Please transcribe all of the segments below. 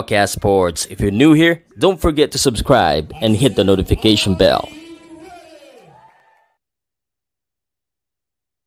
Powcast Sports. If you're new here, don't forget to subscribe and hit the notification bell.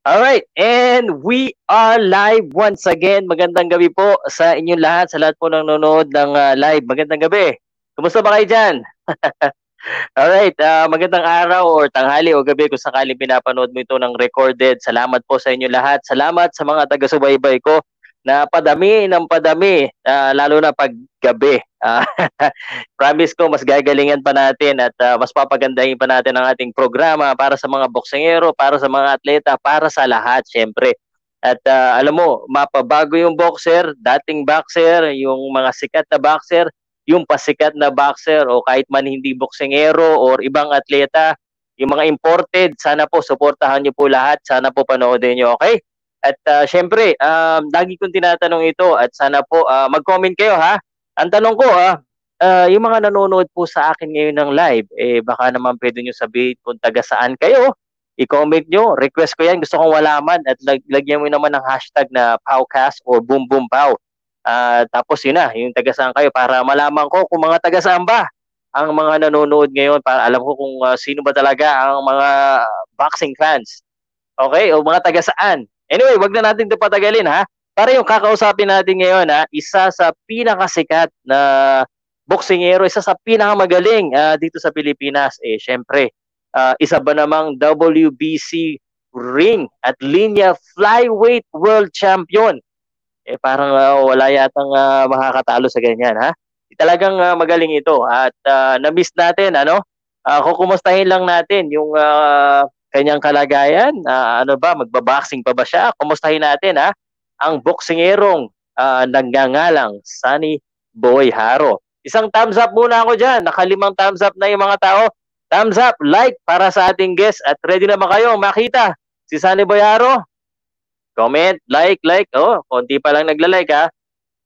Alright, and we are live once again. Magandang gabi po sa inyong lahat, sa lahat po ng nanonood ng uh, live. Magandang gabi. Kumusta ba kayo dyan? Alright, uh, magandang araw or tanghali o gabi kung sakaling pinapanood mo ito ng recorded. Salamat po sa inyo lahat. Salamat sa mga taga-subaybay ko na padami ng padami, uh, lalo na pag gabi. Uh, promise ko, mas gagalingan pa natin at uh, mas papagandahin pa natin ang ating programa para sa mga boksingero, para sa mga atleta, para sa lahat, syempre. At uh, alam mo, mapabago yung boxer, dating boxer, yung mga sikat na boxer, yung pasikat na boxer o kahit man hindi boksingero or ibang atleta, yung mga imported, sana po suportahan niyo po lahat, sana po panoodin niyo, okay? At uh, syempre, um, lagi kong tinatanong ito at sana po uh, mag-comment kayo ha. Ang tanong ko ha, uh, yung mga nanonood po sa akin ngayon ng live, eh baka naman pwede nyo sabihin kung taga saan kayo. I-comment nyo, request ko yan, gusto kong walaman at lag- lagyan mo naman ng hashtag na Powcast or Boom Boom Pow. Uh, tapos yun na, yung taga saan kayo para malaman ko kung mga taga saan ba ang mga nanonood ngayon para alam ko kung uh, sino ba talaga ang mga boxing fans. Okay? O mga taga saan. Anyway, wag na natin ito patagalin ha. Para yung kakausapin natin ngayon ha, isa sa pinakasikat na boksingero, isa sa pinakamagaling uh, dito sa Pilipinas. Eh, syempre, uh, isa ba namang WBC ring at linya flyweight world champion. Eh, parang uh, wala yatang uh, makakatalo sa ganyan ha. Talagang uh, magaling ito at uh, na-miss natin ano. Uh, kukumustahin lang natin yung uh, kanyang kalagayan. Uh, ano ba, magbaboxing pa ba siya? Kumustahin natin ha? Ang boksingerong uh, nagngangalang Sunny Boy Haro. Isang thumbs up muna ako dyan. Nakalimang thumbs up na yung mga tao. Thumbs up, like para sa ating guest at ready na ba kayo makita si Sunny Boy Haro? Comment, like, like. Oh, konti pa lang nagla-like ha.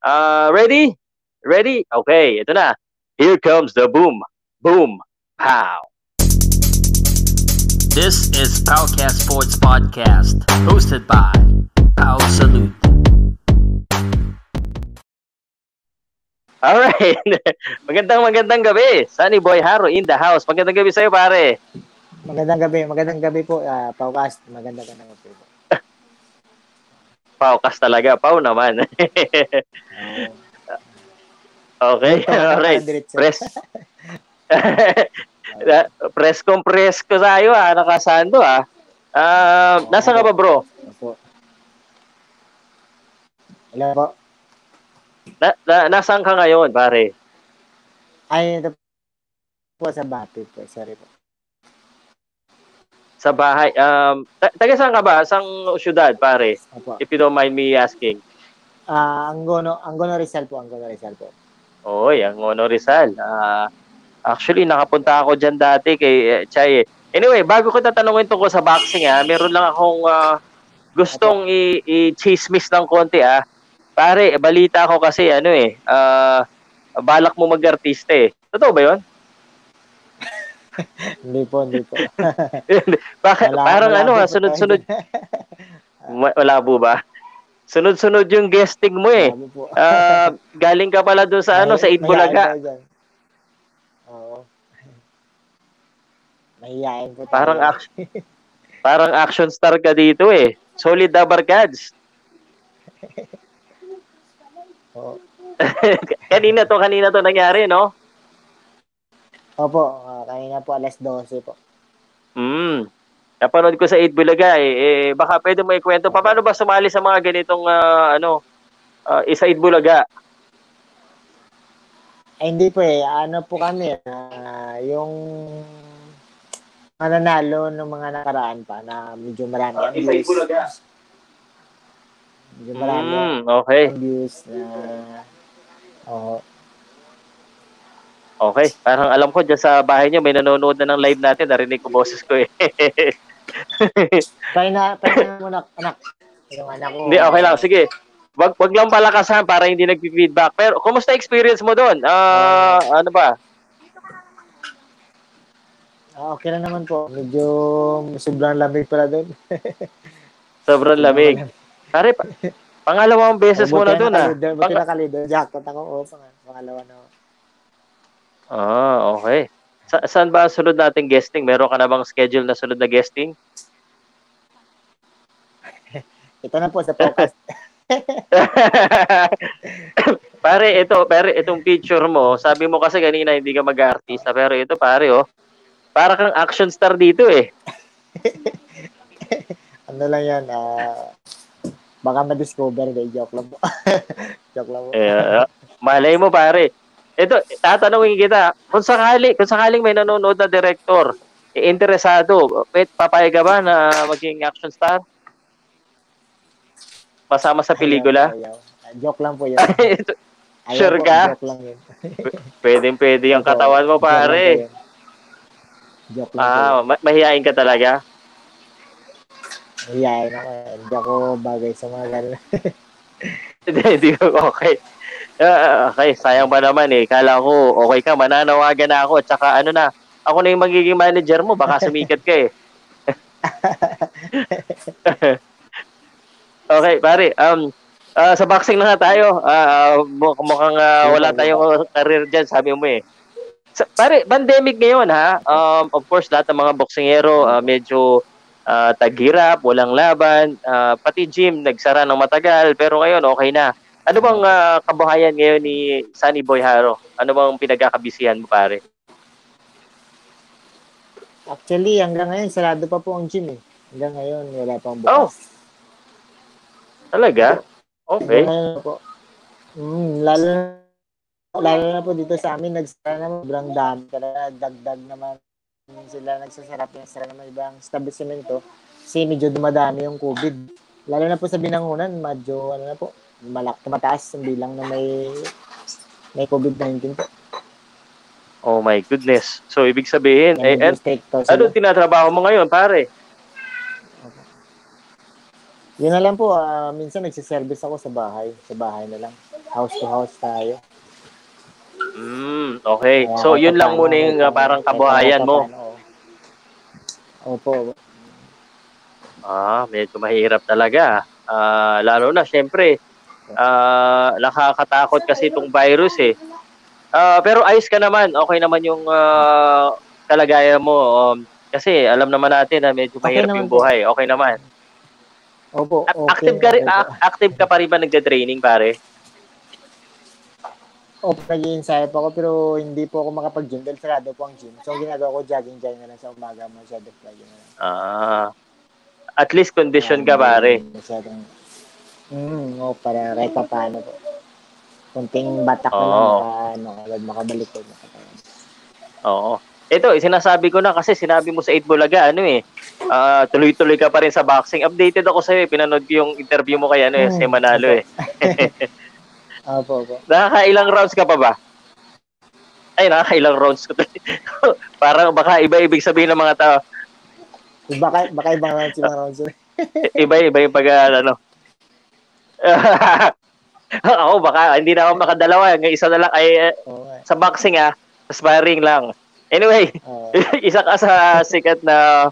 Uh, ready? Ready? Okay, ito na. Here comes the boom. Boom. Pow. This is Powcast Sports Podcast, hosted by Pow Salute. Alright. magandang magandang gabi. Sunny Boy Haro in the house. Magandang gabi sa'yo, pare. Magandang gabi. Magandang gabi po, uh, Powcast. Magandang gabi po. Powcast talaga. Pau naman. okay. Alright. Press. Press kong press ko tayo ah, nakasando ah. Uh, nasa ka ba bro? Opo. Hello po. Na, na, nasaan ka ngayon, pare? Ay, ito po sa bahay po. Sorry po. Sa bahay. Um, taga saan ka ba? Sang syudad, pare? Opo. If you don't mind me asking. Ah, uh, Anggono, Anggono Rizal po, Anggono Rizal po. Oy, Anggono Rizal. Ah, uh, Actually, nakapunta ako dyan dati kay uh, Chay. Anyway, bago ko tatanungin tungkol sa boxing, ha, meron lang akong uh, gustong i-chismis ng konti. Ha. Pare, balita ko kasi, ano eh, uh, balak mo mag-artista eh. Totoo ba yun? hindi po, hindi po. Bakit? Wala, parang wala ano ha, sunod-sunod. wala po ba? Sunod-sunod yung guesting mo eh. Uh, galing ka pala doon sa ano, sa Itbulaga. Po. Parang action, parang action star ka dito eh. Solid Abarkads. oh. kanina to, kanina to nangyari, no? Opo, uh, kanina po alas 12 po. Hmm. Napanood ko sa 8 Bulaga eh. eh baka pwede mo ikwento pa paano ba sumali sa mga ganitong uh, ano uh, isa 8 Bulaga? Ay, hindi po eh. Ano po kami, uh, yung mananalo ng mga nakaraan pa na medyo marami ang views. Medyo marami mm, okay. ang views na oh. Okay, parang alam ko dyan sa bahay niyo may nanonood na ng live natin, narinig ko boses ko eh. Tayo na, tayo na muna, anak. Yung anak ko. Hindi, okay lang. Sige. Wag, wag lang palakasan para hindi nag-feedback. Pero, kumusta experience mo doon? Uh, uh, ano ba? Ah, okay lang naman po. Medyo sobrang lamig pala doon. sobrang lamig. Pare, pa, Pangalawang beses mo na doon ah. Buti na kalider. Jackpot ako. Oo, pang- pangalawa na. ah, okay. Sa saan ba ang sunod nating guesting? Meron ka na bang schedule na sunod na guesting? Ito na po sa podcast. pare, ito, pare, itong picture mo, sabi mo kasi kanina hindi ka mag-artista, pero ito pare, oh, para kang action star dito eh. ano lang yan, ah, baka ma-discover. Hindi, joke lang po. joke lang po. Eh, malay mo pare. Ito, tatanungin kita, kung sakali, kung sakaling may nanonood na director, eh, interesado, wait, papayag ka ba na maging action star? Pasama sa pelikula? Ayaw, ayaw. Ah, joke lang po yun. Sure po, ka? Joke lang yun. pwedeng pwede yung katawan mo pare. Joke lang. Ah, ma- mahihain ka talaga. Iyayin ako. eh. Hindi ako bagay sa mga ganun. Hindi, hindi ko okay. Ah, okay, sayang ba naman eh. Kala ko, okay ka, mananawagan na ako. At saka ano na, ako na yung magiging manager mo. Baka sumikat ka eh. okay, pare. Um, ah, sa boxing na nga tayo. Ah, muk- mukhang ah, wala tayong career dyan, sabi mo eh. Sa, pare, pandemic ngayon ha. Um, of course, lahat ng mga boksingero ah, medyo ah, taghirap, walang laban. Ah, pati gym, nagsara ng matagal. Pero ngayon, okay na. Ano bang ah, kabuhayan ngayon ni Sunny Boy Haro? Ano bang pinagkakabisihan mo, pare? Actually, hanggang ngayon, sarado pa po ang gym eh. Hanggang ngayon, wala pang Oh, bukas. Talaga? Okay. Hanggang ngayon po. Mm, lalo lalo na po dito sa amin, nagsara naman, sobrang dami talaga, dagdag naman sila nagsasarap yung sara naman ibang establishmento kasi medyo dumadami yung COVID. Lalo na po sa binangunan, medyo ano na po, malak mataas ang bilang na may may COVID-19 po. Oh my goodness. So, ibig sabihin, eh, Yan eh, sila. ano tinatrabaho mo ngayon, pare? Yun na lang po, ah, minsan nagsiservice ako sa bahay. Sa bahay na lang. House to house tayo. Hmm, okay. Kaya So, yun lang muna yung uh, parang kabuhayan mo. Opo. Ah, medyo mahirap talaga. Ah, lalo na, syempre, ah, nakakatakot kasi itong virus eh. Ah, pero ayos ka naman. Okay naman yung ah, kalagayan mo. Um, kasi alam naman natin na medyo Okay mahirap naman yung buhay. Okay naman. Opo, okay. active ka rin, okay active ka pa rin ba nagde-training, pare? Opo, nag-i-insight po ako pero hindi po ako makapag-gym dahil sarado po ang gym. So, ginagawa ko, jogging-jogging na lang sa umaga, masyado flying na lang. Ah. At least condition ka, pare. Masyadong, mm, oh, para kahit pa paano po. Kunting batak na lang, ano, agad makabalik. Makatayan. Oo. Ito, eh, sinasabi ko na kasi sinabi mo sa 8 Bulaga, ano eh, ah, tuloy-tuloy ka pa rin sa boxing. Updated ako sa'yo, eh. pinanood ko yung interview mo kay ano, eh, Hmm, si Manalo eh. Opo, opo. Nakakailang rounds ka pa ba? Ay, nakakailang rounds ko. Parang baka iba-ibig sabihin ng mga tao. Baka, baka ibang rounds, ibang rounds. Iba-iba yung pag, ah, ano. ako, baka hindi na ako makadalawa. Ng isa na lang ay eh, nga. sa boxing ah, sparring lang. Anyway, Oo. isa ka sa sikat na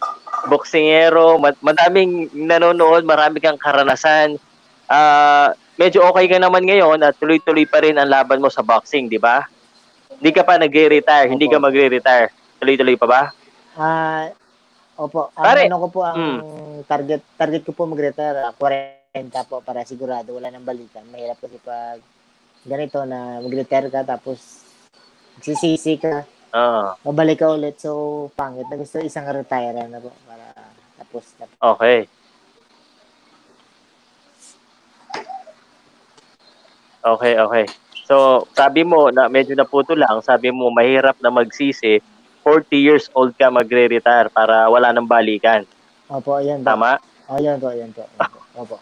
boksingero, ma- madaming nanonood, marami kang karanasan. Ah, medyo okay ka naman ngayon at tuloy-tuloy pa rin ang laban mo sa boxing, di ba? Hindi ka pa nagre-retire, hindi ka magre-retire. Tuloy-tuloy pa ba? Ah, opo. Ang Pare, ano ko po, ang mm. target target ko po mag-retire, ah, 40 po para sigurado wala nang balikan. Mahirap kasi pag ganito na mag-retire ka tapos magsisisi ka, Ah, mabalik ka ulit. So, pangit na gusto isang retire na po para tapos na. okay. Okay, okay. So, sabi mo na medyo naputo lang, sabi mo mahirap na magsisi, 40 years old ka magre-retire para wala nang balikan. Opo, ayan po. Tama? Ayan po, ayan po. Ayan po. Opo.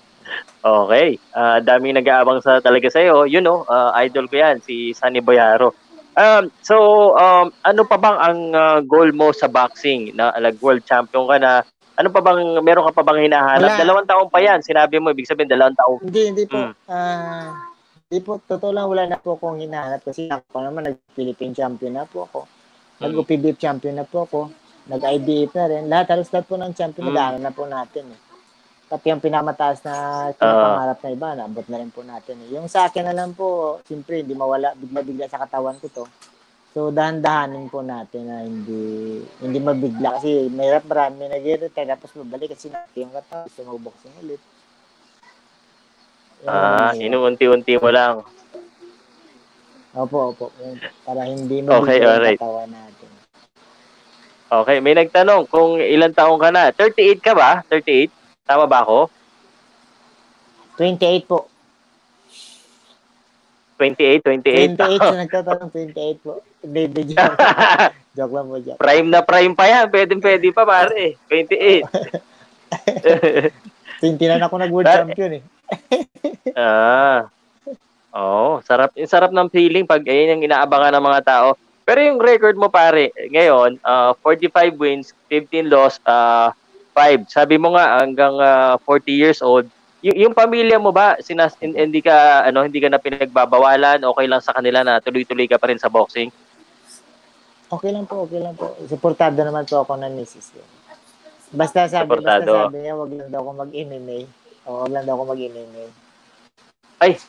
Okay. Ah, daming nag-aabang sa talaga sa iyo. You know, ah, idol ko 'yan si Sunny Boyaro. Um, so um, ano pa bang ang ah, goal mo sa boxing na like world champion ka na? Ano pa bang meron ka pa bang hinahanap? Wala. Dalawang taon pa 'yan. Sinabi mo ibig sabihin dalawang taon. Hindi, hindi po. Mm. Ah, hindi po. Totoo lang, wala na po akong hinahanap kasi ako naman nag-Philippine champion na po ako. Nag-UPBF champion na po ako. Nag-IBF na rin. Lahat, halos lahat po ng champion, Mm. nag-aaral na po natin. Eh. Pati yung pinamataas na pinapangarap na iba, naabot na rin po natin. Eh. Yung sa akin na lang po, siyempre, hindi mawala, bigla-bigla sa katawan ko to. So, dahan-dahanin po natin na hindi hindi mabigla. Kasi mahirap marami nag-retire tapos babalik kasi natin yung katawan, gusto mag-boxing ulit. Ah, inuunti-unti mo lang. Opo, opo. Para hindi mabigla okay, alright. katawan natin. Okay, may nagtanong kung ilang taong ka na. 38 ka ba? 38? Tama ba ako? 28 po. 28, 28. 28, so nagtatanong 28 po. Hindi, hindi, joke. joke lang po, joke. Prime na prime pa yan. Pwede, pwede pa, pare. 28. 29 ako nag-world champion eh. ah. Oh, sarap, sarap ng feeling pag ayun yung inaabangan ng mga tao. Pero yung record mo pare, ngayon, uh, ah, 45 wins, 15 loss, uh, 5. Sabi mo nga hanggang uh, ah, 40 years old, y- yung pamilya mo ba sinas hindi ka ano hindi ka na pinagbabawalan, okay lang sa kanila na tuloy-tuloy ka pa rin sa boxing? Okay lang po, okay lang po. Suportado naman po ako ng misis. Basta sabi, Suportado. basta sabi niya, wag lang daw ako mag-MMA. O, wag lang daw ako mag-MMA. Ay,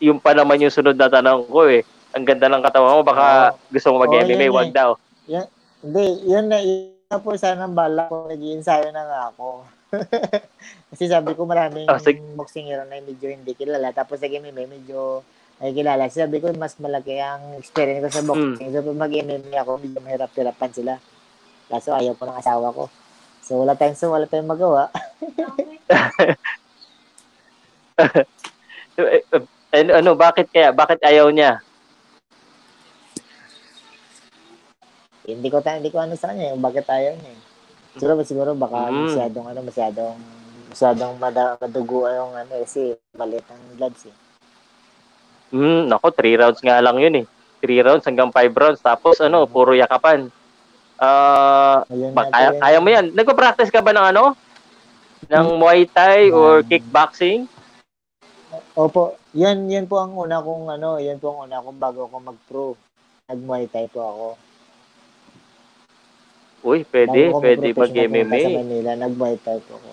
yung pa naman yung sunod na tanong ko eh. Ang ganda ng katawan mo, baka oh. gusto mo mag-MMA, oh, wag eh. daw. Yan, hindi, yun na, yun na po sana bala ko nag-iinsayo na nga ako. Kasi sabi ko maraming oh, sig- boxing hero na medyo hindi kilala. Tapos sa MMA medyo ay kilala. Sabi ko mas malaki ang experience ko sa boxing. Mm. So pag mag-MMA ako, medyo mahirap-hirapan sila. Kaso ayaw po ng asawa ko. So wala tayong so wala tayong magawa. ano, ano, bakit kaya? Bakit ayaw niya? Hindi ko ta hindi ko ano sa kanya, bakit ayaw niya. Eh. Siguro siguro baka mm. masyadong ano, masyadong masyadong madugo yung ano kasi maliit ang gloves eh. Hmm, nako, 3 rounds nga lang yun eh. 3 rounds hanggang 5 rounds tapos ano, mm. puro yakapan. Ah, uh, ba, kaya, kaya mo yan. Nagpa-practice ka ba ng ano? Ng hmm. Muay Thai or kickboxing? Opo, yan yan po ang una kong ano, yan po ang una kong bago ako mag-pro. Nag-Muay Thai po ako. Uy, pwede, pwede mag-MMA. Sa Manila, nag-Muay Thai po ako.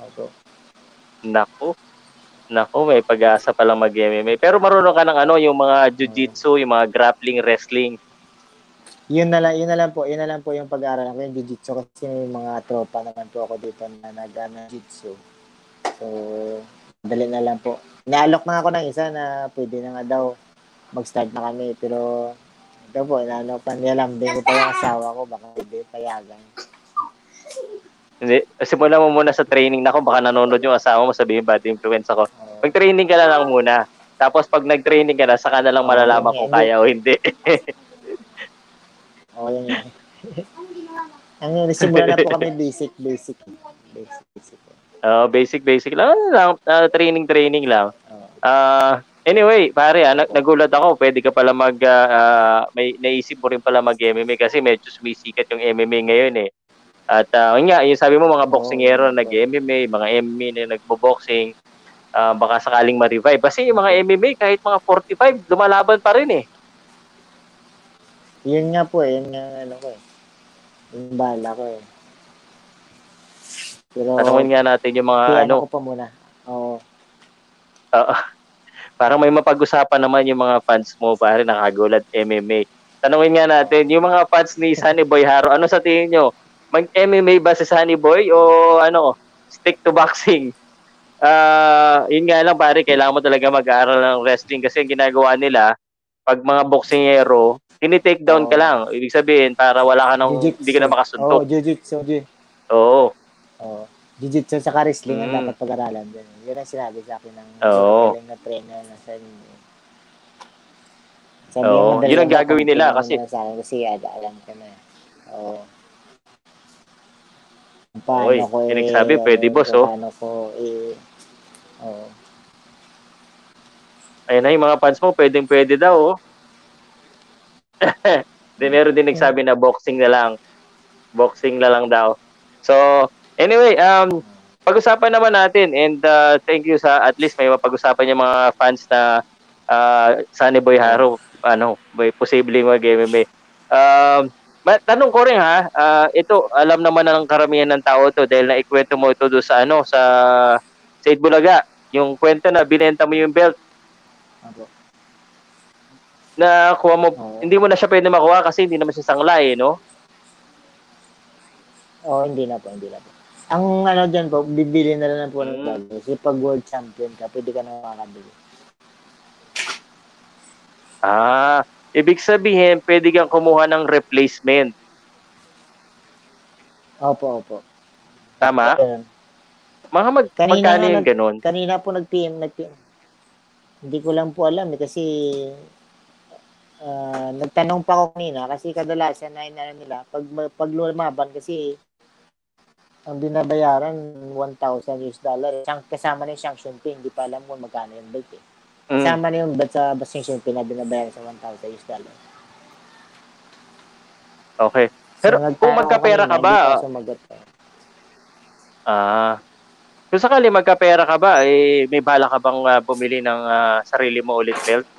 Opo. Nako. Nako, may pag-asa pa lang mag-MMA. Pero marunong ka ng ano, yung mga jiu-jitsu, yung mga grappling, wrestling. Yun na lang, yun na lang po, yun na lang po yung pag-aaral ko yung jiu-jitsu kasi may mga tropa naman po ako dito na nag-jiu-jitsu. So, dali na lang po. Naalok na ako ng isa na pwede na nga daw mag-start na kami pero ito po, inaano pa nilambing ko pa yung asawa ko, baka hindi payagan. Hindi, simulan mo muna sa training na ako, baka nanonood yung asawa mo, sabihin bad influence ako. Pag-training ka na lang muna. Tapos pag nag-training ka na, saka na lang malalaman uh, kung kaya o hindi. Oh, yan yan. Ang simula na po kami basic, basic. Basic, basic. Uh, basic, basic lang. Lang, uh, training, training lang. Uh, Anyway, pare, ah, nagulat ako. Pwede ka pala mag, uh, may naisip mo rin pala mag-MMA kasi medyo sumisikat yung MMA ngayon eh. At uh, nga, yung sabi mo mga boxingero oh, nag-MMA, mga MMA na nagbo-boxing, uh, baka sakaling ma-revive. Kasi yung mga MMA, kahit mga 45, lumalaban pa rin eh. Yun nga po eh, yun nga ano ko eh. Yung bala ko eh. Pero, Tanungin nga natin yung mga ano. ko pa muna. Oo. Oo. Parang may mapag-usapan naman yung mga fans mo, pare, nakagulat MMA. Tanungin nga natin, yung mga fans ni Sunny Boy Haro, ano sa tingin nyo? Mag-MMA ba si Sunny Boy o ano, stick to boxing? Uh, yun nga lang pare, kailangan mo talaga mag-aaral ng wrestling kasi ang ginagawa nila, pag mga boxingero, tini-take down oh. ka lang. Ibig sabihin, para wala ka nang, hindi ka na makasuntok. Oo, oh, jiu-jitsu. Oo. Oh jiu-jitsu sa wrestling mm. ang dapat pag-aralan din. Yun ang sinabi sa akin ng oh. na trainer na sa. Sabi oh, yun ang gagawin nila kasi sa akin kasi ada, alam ko na. Oo. Oh. Paano Oy, ko eh, sabi, pwede boss, oh. Paano ko eh, oh. Ayun na, yung mga fans mo, pwedeng pwede daw, oh. Then meron din nagsabi na boxing na lang. Boxing na lang daw. So, Anyway, um, pag-usapan naman natin and uh, thank you sa at least may mapag-usapan yung mga fans na uh, Sunny Boy Haro, ano, may posibleng mag-MMA. Um, Ma- tanong ko rin ha, ah, ito alam naman na ng karamihan ng tao to dahil naikwento mo ito do sa ano sa Said Bulaga, yung kwento na binenta mo yung belt Opo. Na kuha mo, Oo. hindi mo na siya pwede makuha kasi hindi naman siya sanglay, no? Oo, hindi na po, hindi na po. Ang ano dyan po, bibili na lang po ng Mm. bago. Kasi pag world champion ka, pwede ka na makakabili. Ah, ibig sabihin pwede kang kumuha ng replacement, Opo, opo. tama? Ayun. Mga mag, Kanina magkano yung ganun? Kanina po nag-PM, nag-PM. Hindi ko lang po alam eh, kasi ah, nagtanong pa ako kanina kasi kadalasan na inano nila pag pag lumaban kasi ang binabayaran 1,000 US dollar. Sang kasama na yung sanction fee, hindi pa alam kung magkano yung belt eh. Mm. Kasama na yung belt sa sanction fee na binabayaran sa 1,000 US dollar. Okay. Pero nagtanong kung magkapera ka ba, pa sumagot eh. ah, kung sakali magkapera ka ba, eh, may bala ka bang ah, bumili ng ah, sarili mo ulit belt?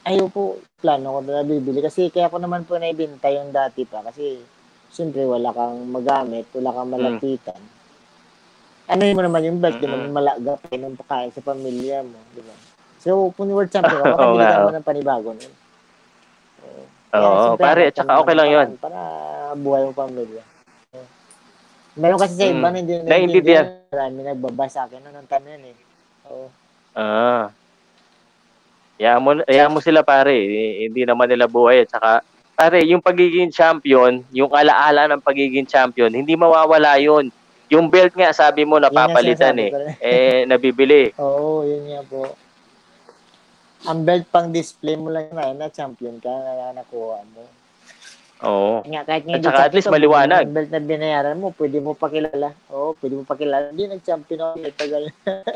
Ayaw po, plano ko na bibili. Kasi kaya ko naman po naibinta yung dati pa. Kasi, siyempre, wala kang magamit, wala kang malapitan. Ano yun mo naman yung belt, di mo Mm-mm. malaga pa ng pagkain sa pamilya mo, di ba? So, kung world champion makabili nga, ka naman ng panibago nun. Oo. Oo, siyempre, pare, at saka ka okay ng lang yun. Para buhay mo pamilya. Meron kasi sa iba Mm. na hindi Naiintindihan. Marami nagbaba sa akin noon ng tanong eh. Oo. Ah. Hayaan mo, hayaan mo sila pare, eh, hindi naman nila buhay at saka pare, yung pagiging champion, yung alaala ng pagiging champion, hindi mawawala yun. Yung belt nga, sabi mo, napapalitan eh. Eh, nabibili. Oo, yun nga po. Ang belt pang display mo lang na, na champion ka, na nakuha mo. Oo. Nga, kahit nga At saka at least ka, maliwanag. Yung belt na binayaran mo, pwede mo pakilala. Oo, pwede mo pakilala. Hindi, nag-champion ako. Tagal.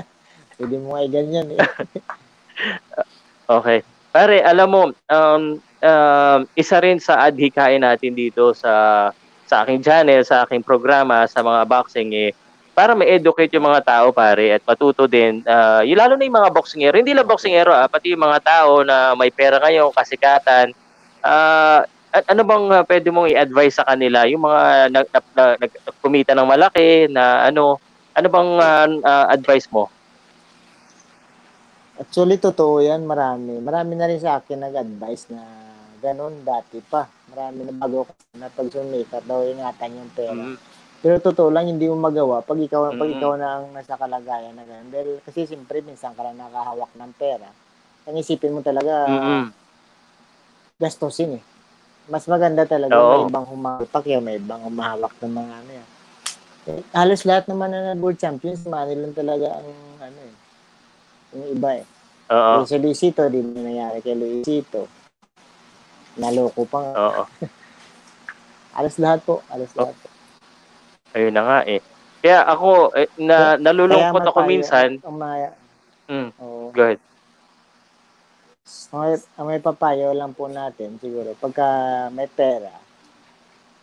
pwede mo nga ganyan eh. Okay. Pare, alam mo, um, um, isa rin sa adhikain natin dito sa sa aking channel, sa aking programa, sa mga boxing eh, para ma-educate yung mga tao pare at matuto din, uh, yung lalo na yung mga boxingero, hindi lang boxingero ah, pati yung mga tao na may pera ngayon, kasikatan, ah, at ano bang uh, pwede mong i-advise sa kanila, yung mga nag, nag, nag, nag- kumita ng malaki na ano, ano bang uh, uh, advice mo? Actually, totoo yan. Marami. Marami na rin sa akin nag-advise na ganun dati pa. Marami na bago ka na pag sumikat daw ingatan yung pera. Mm. Pero totoo lang, hindi mo magawa pag ikaw, pag Mm. ikaw na ang nasa kalagayan na ganun. Dahil kasi siyempre, minsan ka lang nakahawak ng pera. Ang isipin mo talaga, Mm-mm. gastusin eh. Mas maganda talaga Oo. may ibang humapak yun, may ibang humahawak ng mga ano yan. Eh, halos lahat naman na world champions, money lang talaga ang ano. Yung iba eh. Oo. Kay si Luisito, di mo nangyari kay Luisito. Naloko pa nga. Oo. Alas lahat po. Alas Oh. lahat po. Ayun na nga eh. Kaya ako, eh, na, nalulungkot ako minsan. Ang, ang mga, Mm, oo. go ahead. Ang may, may papayo lang po natin, siguro, pagka may pera,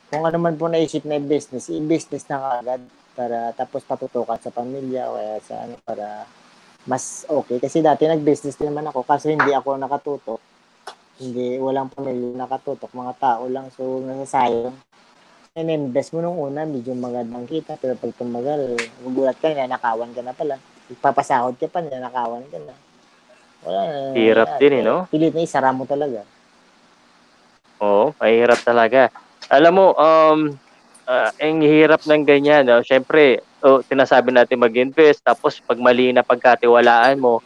kung ano man po naisip na business, i-business na kagad para tapos patutukan sa pamilya o sa ano para mas okay. Kasi dati nag-business din naman ako kaso hindi ako nakatutok. Hindi, walang pamilya nakatutok. Mga tao lang. So, nasasayang. And invest mo nung una, medyo magandang kita. Pero pag tumagal, gugulat ka, nanakawan ka na pala. Ipapasahod ka pa, nanakawan ka na. Wala na. Hirap din eh, no? Pilit na isara mo talaga. Oo, mahirap talaga. Alam mo, um, ah, ang hirap ng ganyan. No? Siyempre, oh, sinasabi natin mag-invest, tapos pag mali na pagkatiwalaan mo.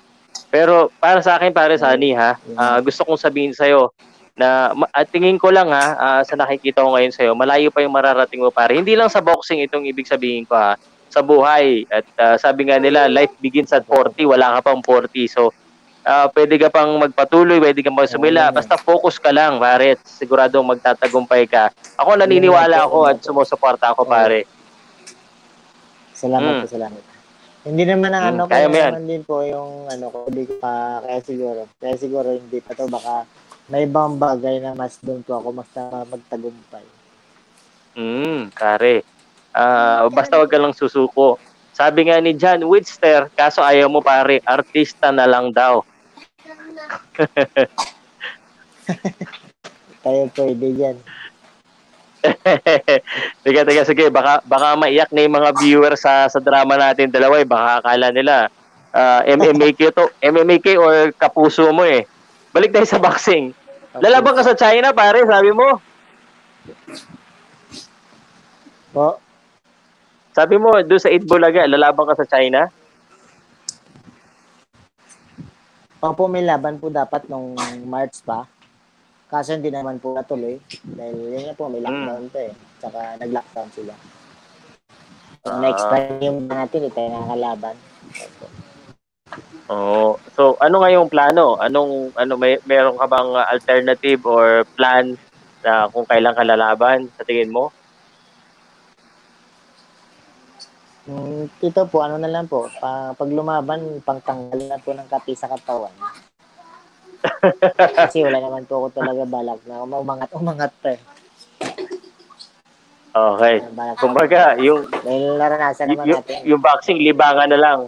Pero para sa akin, pare sa ani ha, ah, gusto kong sabihin sa'yo na ma- at tingin ko lang ha, ah, sa nakikita ko ngayon sa'yo, malayo pa yung mararating mo pare. Hindi lang sa boxing itong ibig sabihin ko ha, sa buhay. At ah, sabi nga nila, life begins at 40, wala ka pang 40. So, ah, pwede ka pang magpatuloy, pwede ka pang sumila. Oo. Basta focus ka lang, pare. Siguradong magtatagumpay ka. Ako naniniwala ako at sumusuporta ako, pare. Salamat Mm. po, salamat. Hindi naman ang Mm, ano, kaya yan. naman din po yung ano ko, hindi ko pa, kaya siguro, kaya siguro hindi pa to, baka may ibang bagay na mas doon po ako, mas na magtagumpay. Mm, pare. Ah, basta wag ka lang susuko. Sabi nga ni John Whitster, kaso ayaw mo pare, artista na lang daw. tayo pwede dyan. teka, teka, sige. Baka, baka maiyak na yung mga viewers sa, sa drama natin dalawa. Eh. Baka akala nila uh, MMAK to. MMAK or kapuso mo eh. Balik tayo sa boxing. Lalaban ka sa China, pare, sabi mo. Po? Sabi mo, doon sa Itbulaga, lalaban ka sa China? Opo, may laban po dapat nung March pa. Kaso hindi naman po natuloy. Dahil yun nga po, may hmm. lockdown mm. to eh. Tsaka nag-lockdown sila. So, uh, next time yung natin, hindi tayo nakakalaban. Oh, so ano nga yung plano? Anong ano may meron ka bang alternative or plan na kung kailan ka lalaban sa tingin mo? Mm, ito po, ano na lang po, pa, pag lumaban, pangtanggal na po ng kapi sa katawan. Kasi wala naman po ako talaga balak na umangat, umangat pa eh. Okay. Kumbaga, yung dahil naranasan naman yung, natin. Yung boxing, libangan na lang.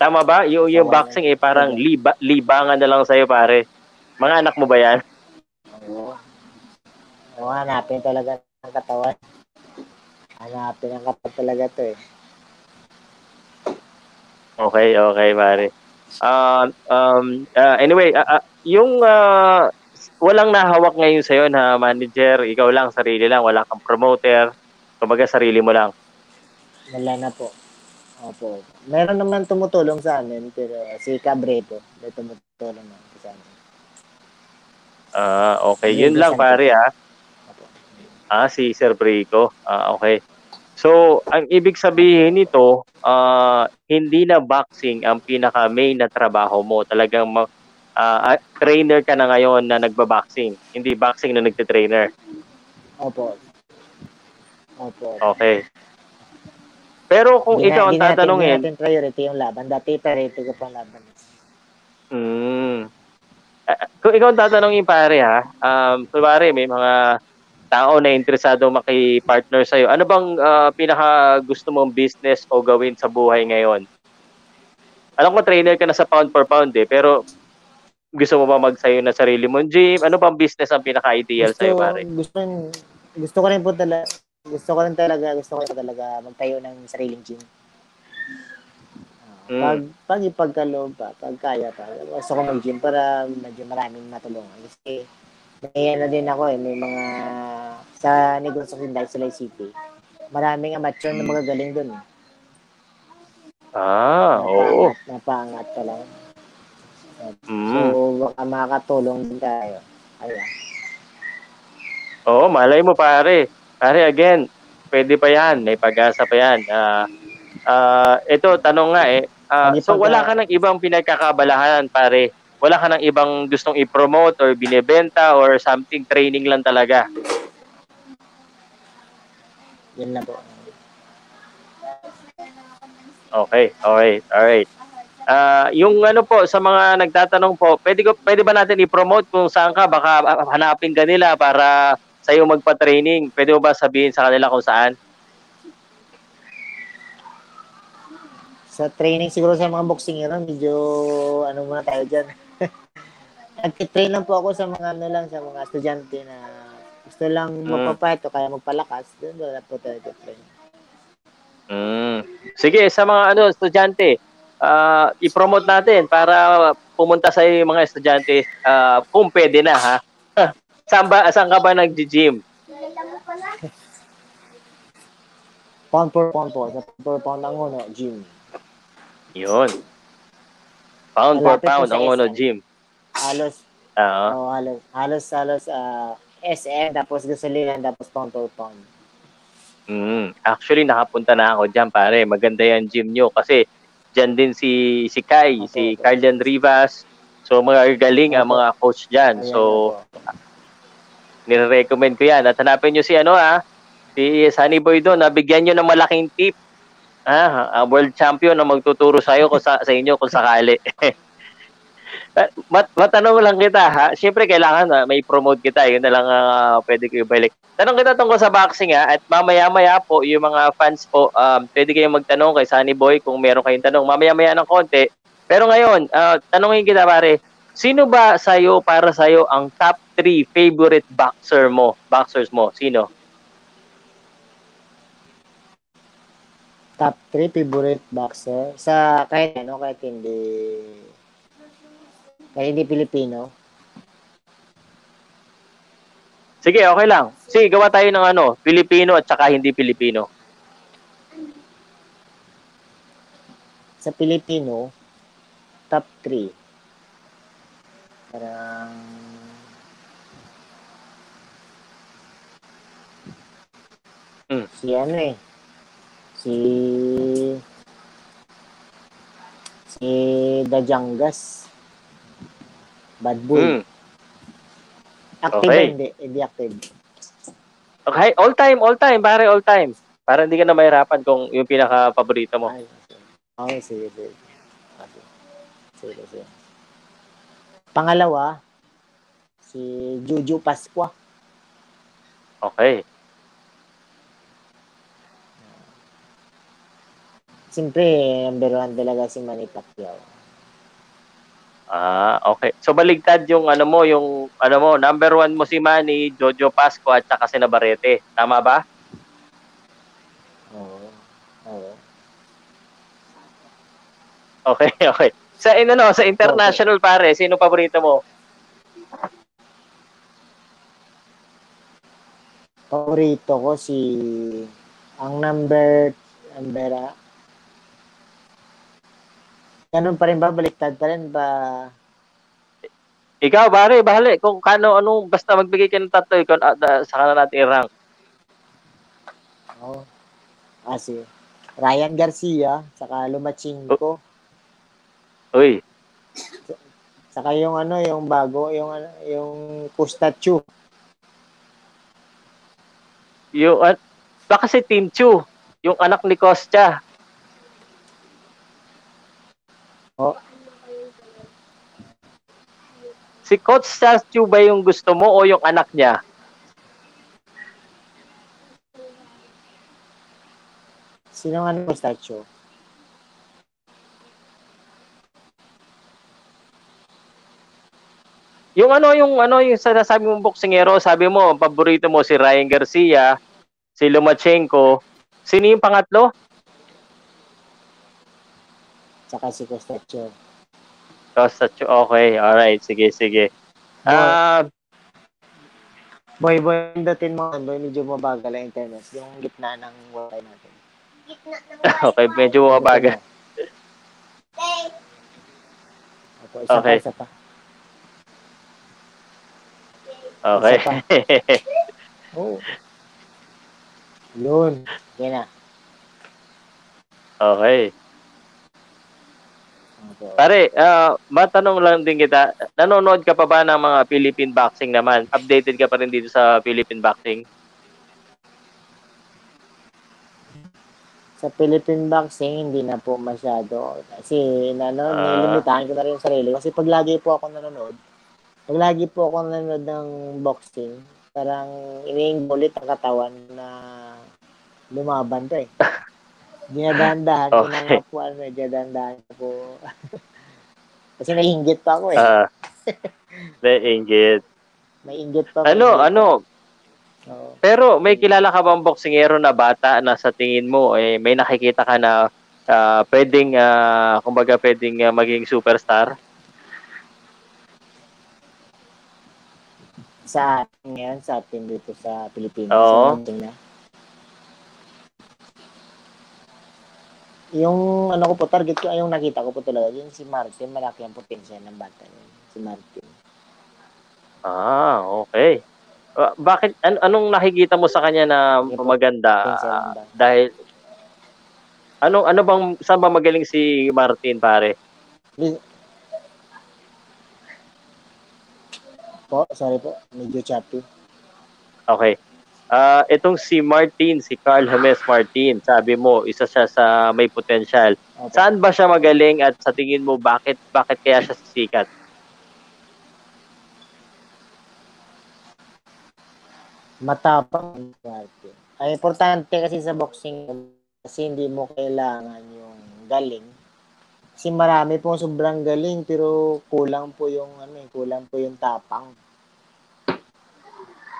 Tama ba? Yung, yung boxing eh, parang liba, libangan na lang sa'yo, pare. Mga anak mo ba yan? Oo. Oo, hanapin talaga ng katawan. Hanapin ang katawan talaga to eh. Okay, okay, pare. Uh, um, uh, anyway, uh, uh, yung uh, walang nahawak ngayon sa'yo na manager, ikaw lang, sarili lang, wala kang promoter, kumbaga sarili mo lang. Wala na po. Opo. Meron naman tumutulong sa amin, pero si Cabreto, may tumutulong na sa amin. Ah, okay. Yun lang pare ah. Ah, si Sir Brico. Ah, okay. So, ang ibig sabihin nito, uh, hindi na boxing ang pinaka main na trabaho mo. Talagang uh, uh, trainer ka na ngayon na nagba-boxing. Hindi boxing na nagte-trainer. Opo. Opo. Okay. Pero kung hindi ikaw ang tatanungin... Hindi natin priority yung laban. Dati priority ko pa laban. Hmm kung ikaw ang tatanungin pare ha, um, pare may mga tao na interesado maki-partner sa'yo. Ano bang uh, pinaka gusto mong business o gawin sa buhay ngayon? Alam ko trainer ka na sa pound per pound eh, pero gusto mo ba magsayo na sarili mong gym? Ano bang business ang pinaka-ideal gusto, sa'yo, pare? Gusto, gusto ko rin po talaga, gusto ko rin talaga, gusto ko rin talaga magtayo ng sariling gym. Mm. Pag, pag ipagkaloob pa, pag kaya pa, gusto ko mag-gym para medyo maraming matulungan. Kasi may ano din ako eh, may mga sa negosyo ko dahil sa City. Maraming amateur na magagaling doon. Eh. Ah, oo. Napangat pa lang. Mm. So, baka makakatulong din tayo. Ayan. Oo, malay mo pare. Pare, again, pwede pa yan. May pag-asa pa yan. Uh, uh, ito, tanong nga eh, Uh, so wala ka ng ibang pinagkakabalahan pare. Wala ka ng ibang gustong i-promote or binebenta or something training lang talaga. Yan na po. Okay, okay, alright. Uh, yung ano po sa mga nagtatanong po, pwede ko pwede ba natin i-promote kung saan ka baka hanapin ka nila para sa iyo magpa-training. Pwede mo ba sabihin sa kanila kung saan? sa training siguro sa mga boxing yun, medyo ano muna tayo dyan. Nag-train lang po ako sa mga ano lang, sa mga estudyante na gusto lang mm. magpapaito kaya magpalakas. Doon wala po tayo train. Mm. Sige, sa mga ano estudyante, uh, i-promote natin para pumunta sa yung mga estudyante uh, kung pwede na ha. saan, ba, saan ka ba nag-gym? pound per pound po. Sa pound per pound ang uno, gym. Yun. Pound for pound ang Uno Gym. Halos. Oo. Oh, halos. Halos, halos, uh, ah, SM, tapos gasolina, tapos pound for pound. Mm, actually, nakapunta na ako dyan, pare. Maganda yan gym nyo kasi dyan din si si Kai, okay, si okay. Carlian Rivas. So, mga galing ang mga coach dyan. So, nire-recommend ko yan. At hanapin nyo si ano ah, si Sunny Boy doon. Nabigyan nyo ng malaking tip Ah, world champion na magtuturo sa iyo kung sa, sa inyo kung sakali. Eh, Mat matanong lang kita ha. Siyempre kailangan uh, may promote kita. Yun na lang uh, pwede ko ibalik. Tanong kita tungkol sa boxing ha. At mamaya-maya po yung mga fans po, um, pwede kayong magtanong kay Sunny Boy kung meron kayong tanong. Mamaya-maya ng konti. Pero ngayon, uh, tanongin kita pare, sino ba sa'yo, para sa'yo, ang top 3 favorite boxer mo? Boxers mo? Sino? Top 3 favorite boxer sa kahit ano, kahit hindi kahit hindi Pilipino. Sige, okay lang. Sige, gawa tayo ng ano, Pilipino at saka hindi Pilipino. Sa Pilipino, top 3. Parang Hmm. si ano eh. Si si Dajangas. Bad boy. Mm. Active Okay. hindi, hindi active. Okay, all time, all time, pare, all time. Para hindi ka na mahirapan kung yung pinaka-paborito mo. Ay, okay, sige, sige. Okay. Sige, sige. Pangalawa, si Juju Pasqua. Okay. Siyempre, number one talaga si Manny Pacquiao. Ah, okay. So baligtad yung ano mo, yung ano mo, number one mo si Manny, Jojo Pasco at saka si Navarrete. Tama ba? Oo. Oo. Okay, okay. Sa ano no, sa international pare, sino paborito mo? Paborito ko si ang number number Ganun pa rin ba? Baliktad pa rin ba? Ikaw, pare, bahali. Kung kano, ano, basta magbigay ka ng tatlo, ikaw, da- saka na natin i-rank. Oh. Ah, si Ryan Garcia, saka Lumachinko, Uy, saka yung ano, yung bago, yung ano, yung Kustachu. yung, uh, baka si Team Chu, yung anak ni Kostya. Oh. Si Coach Chu ba yung gusto mo o yung anak niya? Sino nga ano Kustachu? Yung ano, yung ano, yung sinasabi mong boksingero, sabi mo, ang paborito mo si Ryan Garcia, si Lomachenko. Sino yung pangatlo? Saka si Kustachu. Costa Chu. Okay, alright. Sige, sige. Ah, Boy, boy, pindutin mo, boy, medyo mabagal ang internet. Yung gitna ng wifi natin. Gitna ng okay, medyo mabagal. Opo, isa Okay. pa, isa pa. Okay. Oh. Yun. Yan na. okay. Pare, ah, matanong lang din kita, nanonood ka pa ba ng mga Philippine boxing naman? Updated ka pa rin dito sa Philippine boxing? Sa Philippine boxing, hindi na po masyado. Kasi, ano, Ah. nilimitahan ko na rin yung sarili. Kasi pag lagi po ako nanonood, pag lagi po ako nanonood ng boxing, parang iniingulit ang katawan na lumaban to eh. Dinadahan-dahan ko Okay. nga po, ano, dinadahan po. Kasi naiinggit pa ako eh. Ah, nainggit. May inggit pa. Ano, may ano. Oo. pero may kilala ka bang boksingero na bata na sa tingin mo, eh, may nakikita ka na ah, pwedeng, ah, kumbaga pwedeng ah, maging superstar? Sa atin ngayon, sa atin dito sa Pilipinas. Oo. sa na. Yung ano ko po, target ko, ay yung nakita ko po talaga, yun si Martin, malaki ang potential ng bata yun. Si Martin. Ah, okay. Ah, bakit, an- anong nakikita mo sa kanya na maganda? Bata. dahil, ano, ano bang, saan ba magaling si Martin, pare? Po, sorry po, medyo choppy. Okay. Uh, itong si Martin, si Carl James Martin, sabi mo, isa siya sa may potential. Okay. Saan ba siya magaling at sa tingin mo bakit bakit kaya siya sikat? Matapang parte. Ang importante kasi sa boxing kasi hindi mo kailangan yung galing. Kasi marami pong sobrang galing pero kulang po yung ano, eh, kulang po yung tapang.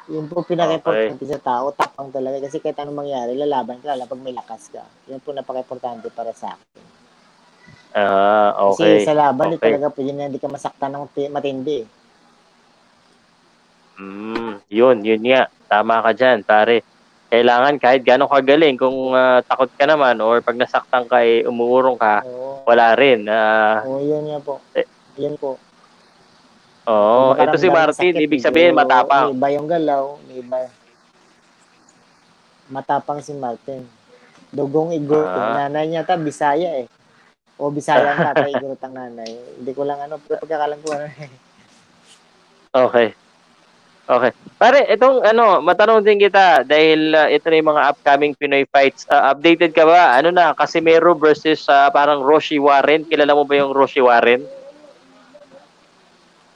Yun po pinaka-importante sa tao, tapang talaga. Kasi kahit anong mangyari, lalaban ka, lalo pag may lakas ka. Yun po napaka-importante para sa akin. Ah, okay. Kasi sa laban, okay. di talaga pwede na hindi ka masaktan ng ti- matindi. Mm, yun, yun nga. Tama ka dyan, pare. Kailangan kahit gano'ng kagaling, kung ah, takot ka naman or pag nasaktan ka, eh, umuurong ka, Oo. wala rin. Ah, Oo, yun nga po. Eh. Yun po. Oo, Baka ito si Martin, sakit, ibig medyo sabihin matapang. May iba yung galaw, may iba. Matapang si Martin. Dugong igor. Ah. Nanay niya ta, Bisaya eh. O Bisaya ang tatay, igorot ang nanay. Hindi ko lang ano, pero pagkakalam ko ano eh. Okay. Okay. Pare, itong ano, matanong din kita dahil uh, ito na yung mga upcoming Pinoy fights. Uh, updated ka ba? Ano na, Casimero versus uh, parang Roshi Warren. Kilala mo ba yung Roshi Warren?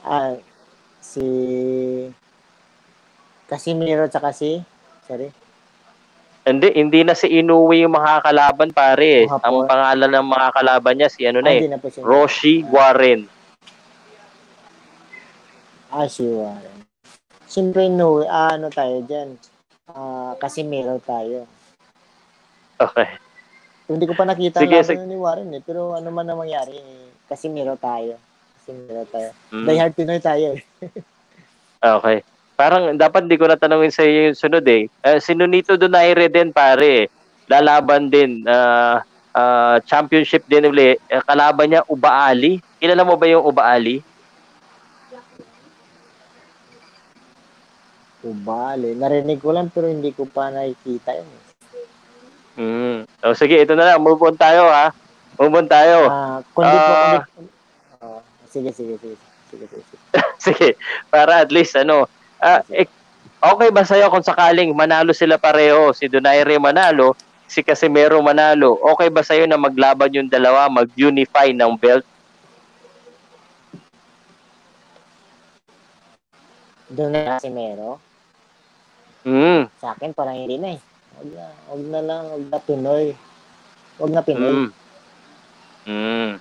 Ah, si Casimiro tsaka si sorry. Hindi, hindi na si Inoue yung makakalaban pare. Po. Ang pangalan ng makakalaban niya si ano na Ah, eh, na. Roshi Warren. Ah, si Warren. Siyempre, no, ah, ano tayo dyan? Ah, Casimiro tayo. Okay. Hindi ko pa nakita Sige, sige. ni Warren eh. Pero ano man ang mangyari, eh, Casimiro tayo. Casimiro tayo. Mm. Die hard Pinoy tayo eh. Okay. Parang dapat di ko na tanungin sa iyo yung sunod eh. Uh, si Nonito Donaire din pare. Lalaban din. ah ah, championship din uli. Eh, kalaban niya Ubaali. Kilala mo ba yung Ubaali? Ubali. Narinig ko lang pero hindi ko pa nakikita yun. eh. Mm. Oh, sige, ito na lang. Move on tayo ha. Move on tayo. Ah, kundi Ah. kundi, sige, sige, sige. Sige, sige, sige. sige. Para at least ano. ah, eh, okay ba sa'yo kung sakaling manalo sila pareho? Si Donaire manalo, si Casimero manalo. Okay ba sa'yo na maglaban yung dalawa, mag-unify ng belt? Doon na Casimiro. Mm. Sa akin, parang hindi na eh. Huwag na, huwag na lang, huwag na Pinoy. Huwag na Pinoy. Mm. Mm.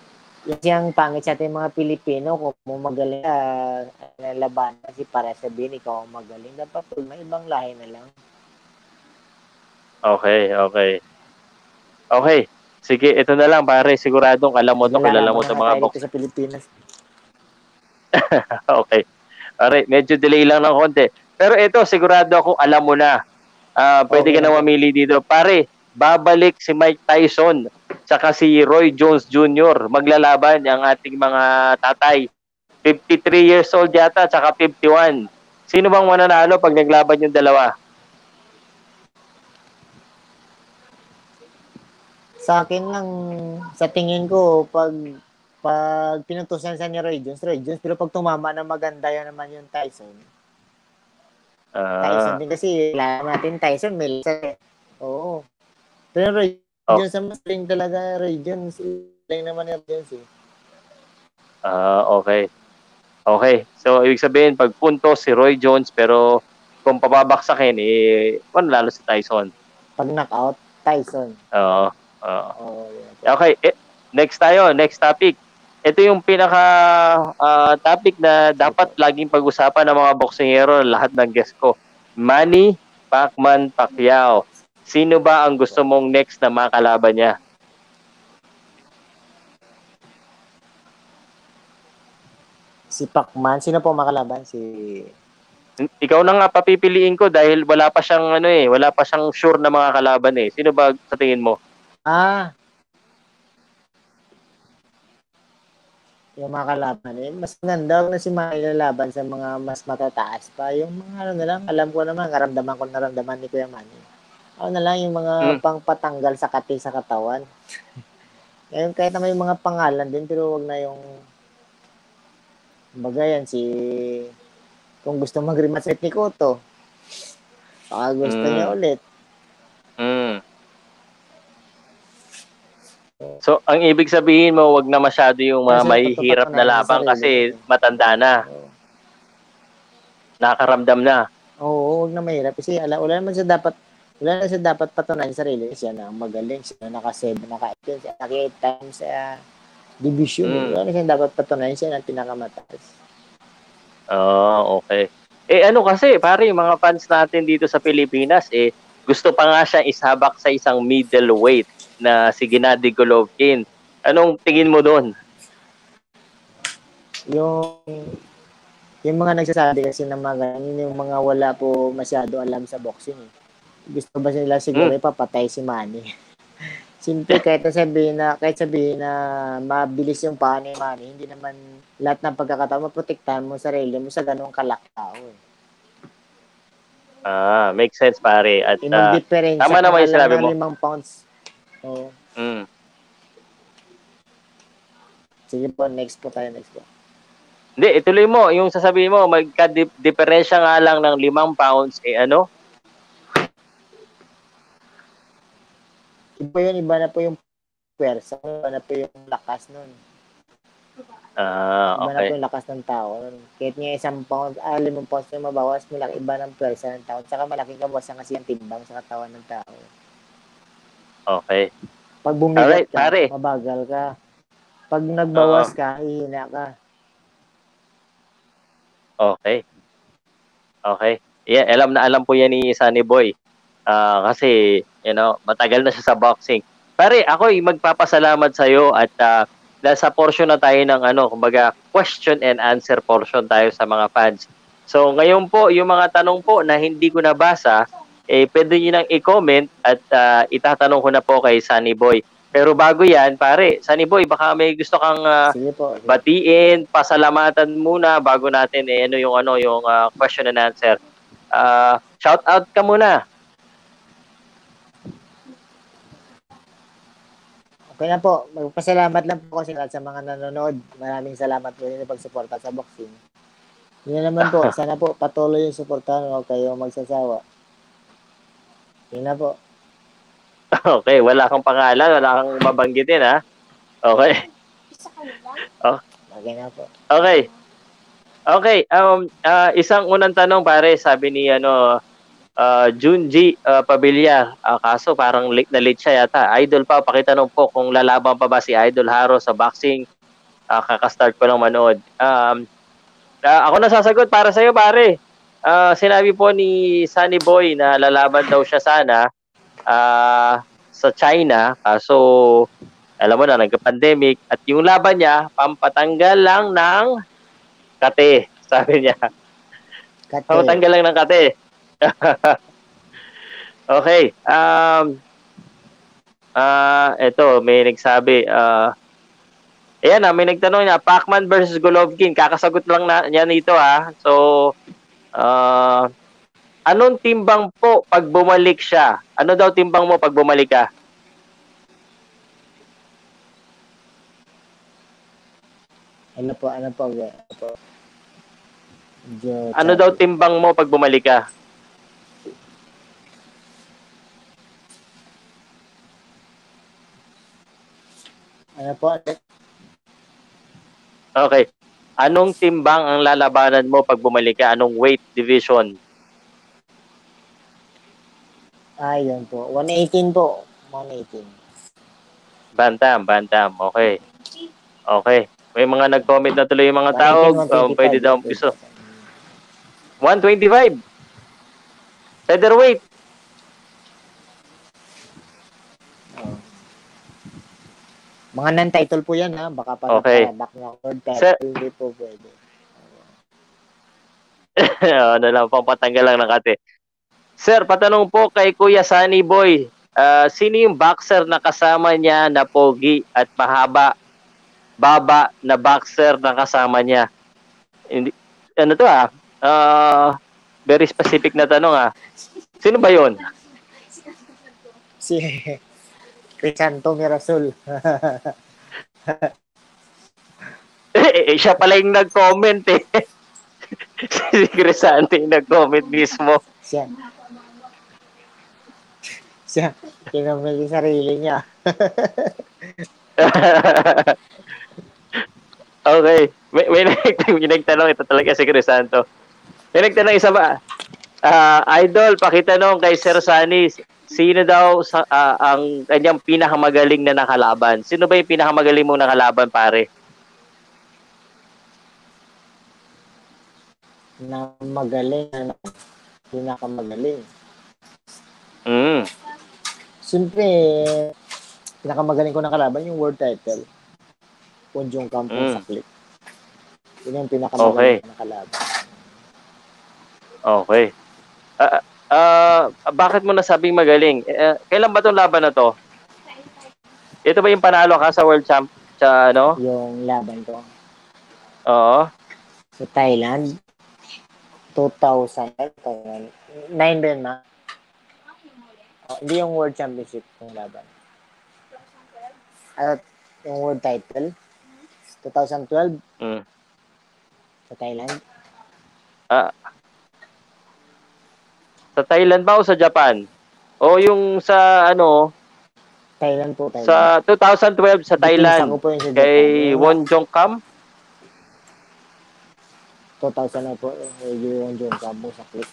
Kasi ang pangit sa ating mga Pilipino, kung magaling uh, laban, kasi para sabihin ikaw ang magaling, dapat may ibang lahi na lang. Okay, okay. Okay. Sige, ito na lang pare. Siguradong alam mo to, kilala mo to mga box. Sa Pilipinas. okay. Pare, medyo delay lang ng konti. Pero ito, sigurado ako alam mo na. Ah, pwede Okay. ka na mamili dito. Pare, babalik si Mike Tyson tsaka si Roy Jones Jr. Maglalaban ang ating mga tatay. 53 years old yata tsaka 51. Sino bang mananalo pag naglaban yung dalawa? Sa akin lang, sa tingin ko, pag pag pinutusan sa ni Roy Jones, Roy Jones, pero pag tumama na maganda yan naman yung Tyson. Ah, Tyson din kasi, alam natin Tyson, may lasa. Oo. Pero Roy Oh. Jones, ang mas galing talaga, Jones. Galing naman ni Jones eh. ah, okay. Okay. So, ibig sabihin, pag punto si Roy Jones, pero kung papabaksakin, eh, manlalo si Tyson. Pag knockout, Tyson. Oo. oo. Oo, yun. Okay, eh, next tayo, next topic. Ito yung pinaka ah, topic na dapat laging pag-usapan ng mga boksingero, lahat ng guest ko. Manny Pacman Pacquiao. Sino ba ang gusto mong next na makalaban niya? Si Pacman, sino po makalaban? Si... Ikaw na nga papipiliin ko dahil wala pa siyang ano eh, wala pa siyang sure na mga kalaban eh. Sino ba sa tingin mo? Ah! Yung mga kalaban eh. Mas huwag na si Manny lalaban sa mga mas matataas pa. Yung mga ano na lang, alam ko naman, karamdaman ko naramdaman ni Kuya Manny. Ano na lang, yung mga Hmm. pangpatanggal sa kati sa katawan. Ngayon, kahit na may mga pangalan din, pero wag na yung Baga yan, si... Kung gusto mag-rematch ni Koto, baka gusto Mm. niya ulit. Mm. So, ang ibig sabihin mo, wag na masyado yung mga Kasi mahihirap na pagpapatunayan laban sa sarili. kasi matanda na, nakaramdam na. Oo. huwag na mahirap. Kasi ala, wala naman siya dapat wala na siya dapat patunayan sa sarili. Siya na magaling siya naka 7 naka 8 siya naka 8 times sa uh, division. Mm. wala na siya dapat patunayan siya ng pinakamataas. Oh okay. Eh ano kasi pare mga fans natin dito sa Pilipinas eh gusto pa nga siya isabak sa isang middleweight na si Gennady Golovkin. Anong tingin mo doon? Yung yung mga nagsasabi kasi ng mga yung mga wala po masyado alam sa boxing eh gusto ba sila siguro hmm. ipapatay si Manny? Simple, kahit sabihin na, kahit sabihin na mabilis yung paa ni Manny, hindi naman lahat ng pagkakataon maprotektahan mo sarili mo sa ganung kalakao eh. Ah, makes sense pare. At yung uh, tama naman yung sinabi mo. Limang pounds. Oh. Mm. Sige po, next po tayo, next po. Hindi, ituloy mo. Yung sasabihin mo, magka-diferensya nga lang ng limang pounds, eh ano? Iba yun, iba na po yung pwersa, iba na po yung lakas nun. Ah, uh, okay. Iba na po yung lakas ng tao. Kahit nga isang pound, ah, limang pounds na mabawas, malaki, iba ng pwersa ng tao. Saka malaking kabawasan kasi ang timbang sa katawan ng tao. Okay. Pag bumigat right, ka, pare. mabagal ka. Pag nagbawas uh-huh. ka, hihina ka. Okay. Okay. Yeah, alam na alam po yan ni Sunny Boy. Uh, kasi, you know, matagal na siya sa boxing. Pare, ako ay magpapasalamat sa iyo at uh, nasa portion na tayo ng ano, kumbaga question and answer portion tayo sa mga fans. So, ngayon po, yung mga tanong po na hindi ko nabasa, eh, pwede nyo nang i-comment at uh, itatanong ko na po kay Sunny Boy. Pero bago yan, pare, Sunny Boy, baka may gusto kang uh, po, batiin, pasalamatan muna bago natin eh, ano yung ano yung uh, question and answer. Uh, shout out ka muna. Okay na po. Magpasalamat lang po kasi sa mga nanonood. Maraming salamat po din pagsuporta sa boxing. Yun naman po. Sana po patuloy yung suportahan. Huwag kayo magsasawa. Yun na po. Okay. Wala kang pangalan. Wala kang mabanggitin ha. Okay. Oh. Okay na po. Okay. Okay. Um, uh, isang unang tanong pare. Sabi ni ano uh, Junji uh, Pabilia. Uh, kaso parang late na late siya yata. Idol pa, pakitanong po kung lalaban pa ba si Idol Haro sa boxing. Uh, kakastart ko lang manood. Um, uh, ako na sasagot para sa iyo pare. Uh, sinabi po ni Sunny Boy na lalaban daw siya sana uh, sa China. Kaso alam mo na, nagka-pandemic. At yung laban niya, pampatanggal lang ng kate, sabi niya. Kate. Pampatanggal lang ng kate. okay. Um, uh, ito, may nagsabi, uh, ayan na, ah, may nagtanong niya, Pacman versus Golovkin, kakasagot lang na niya nito ha. So, uh, anong timbang po pag bumalik siya? Ano daw timbang mo pag bumalik ka? Ano po, ano po, ano po? Ano daw timbang mo pag bumalik ka? Ano po? Okay. Anong timbang ang lalabanan mo pag bumalik ka? Anong weight division? Ayun po. 118 po. 118. Bantam, bantam. Okay. Okay. May mga nag-comment na tuloy yung mga tao. Um, pwede daw piso. 125. Featherweight. Mga non-title po yan ha. Baka pa okay. back na third title, Sir, hindi po pwede. ano lang, pampatanggal lang ng kate. Sir, patanong po kay Kuya Sunny Boy. Uh, sino yung boxer na kasama niya na pogi at mahaba, baba na boxer na kasama niya? Hindi, ano to ah? Uh, very specific na tanong ah. Sino ba yon? Si Crisanto Mirasol. eh, siya pala yung nag-comment eh. si Crisanto yung nag-comment mismo. Siya. Siya. Kinamal yung sarili niya. okay. May, may, may nagtanong ito talaga si Crisanto. May nagtanong isa ba? Uh, idol, pakitanong kay Sir Sunny, sino daw sa, uh, ang kanyang pinakamagaling na nakalaban? Sino ba yung pinakamagaling mong nakalaban, pare? Na magaling, ano? Pinakamagaling. Mm. Siyempre, pinakamagaling ko nakalaban yung world title. Punjong Kampo mm. sa clip. Yun yung pinakamagaling okay. na kalaban. Okay. Uh, uh, bakit mo nasabing magaling? Uh, kailan ba 'tong laban na to? Ito ba yung panalo ka sa World Champ sa ano? Yung laban to. Oo. Sa Thailand. 2000. Thailand. Nine din na. Oh, hindi yung World Championship yung laban. At yung World Title. 2012. Mm. Sa Thailand. Ah, sa Thailand ba o sa Japan? O yung sa ano? Thailand po, Thailand. Sa 2012 sa Thailand. Ko po yung sa kay Won Jong Kam. 2000 na po. Kay Won Jong Kam po sa clip.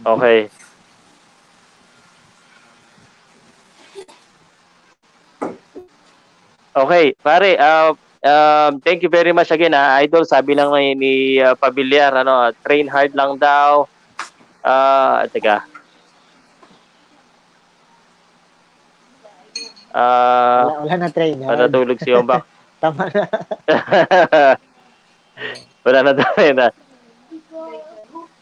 Okay. Okay, pare, uh, Um, thank you very much again, ha, Idol. Sabi lang ni, ni uh, Pabiliar, ano, train hard lang daw. Ah, uh, teka. Ah, uh, wala, wala na train hard. Natulog si Ombak. Tama na. wala na train na.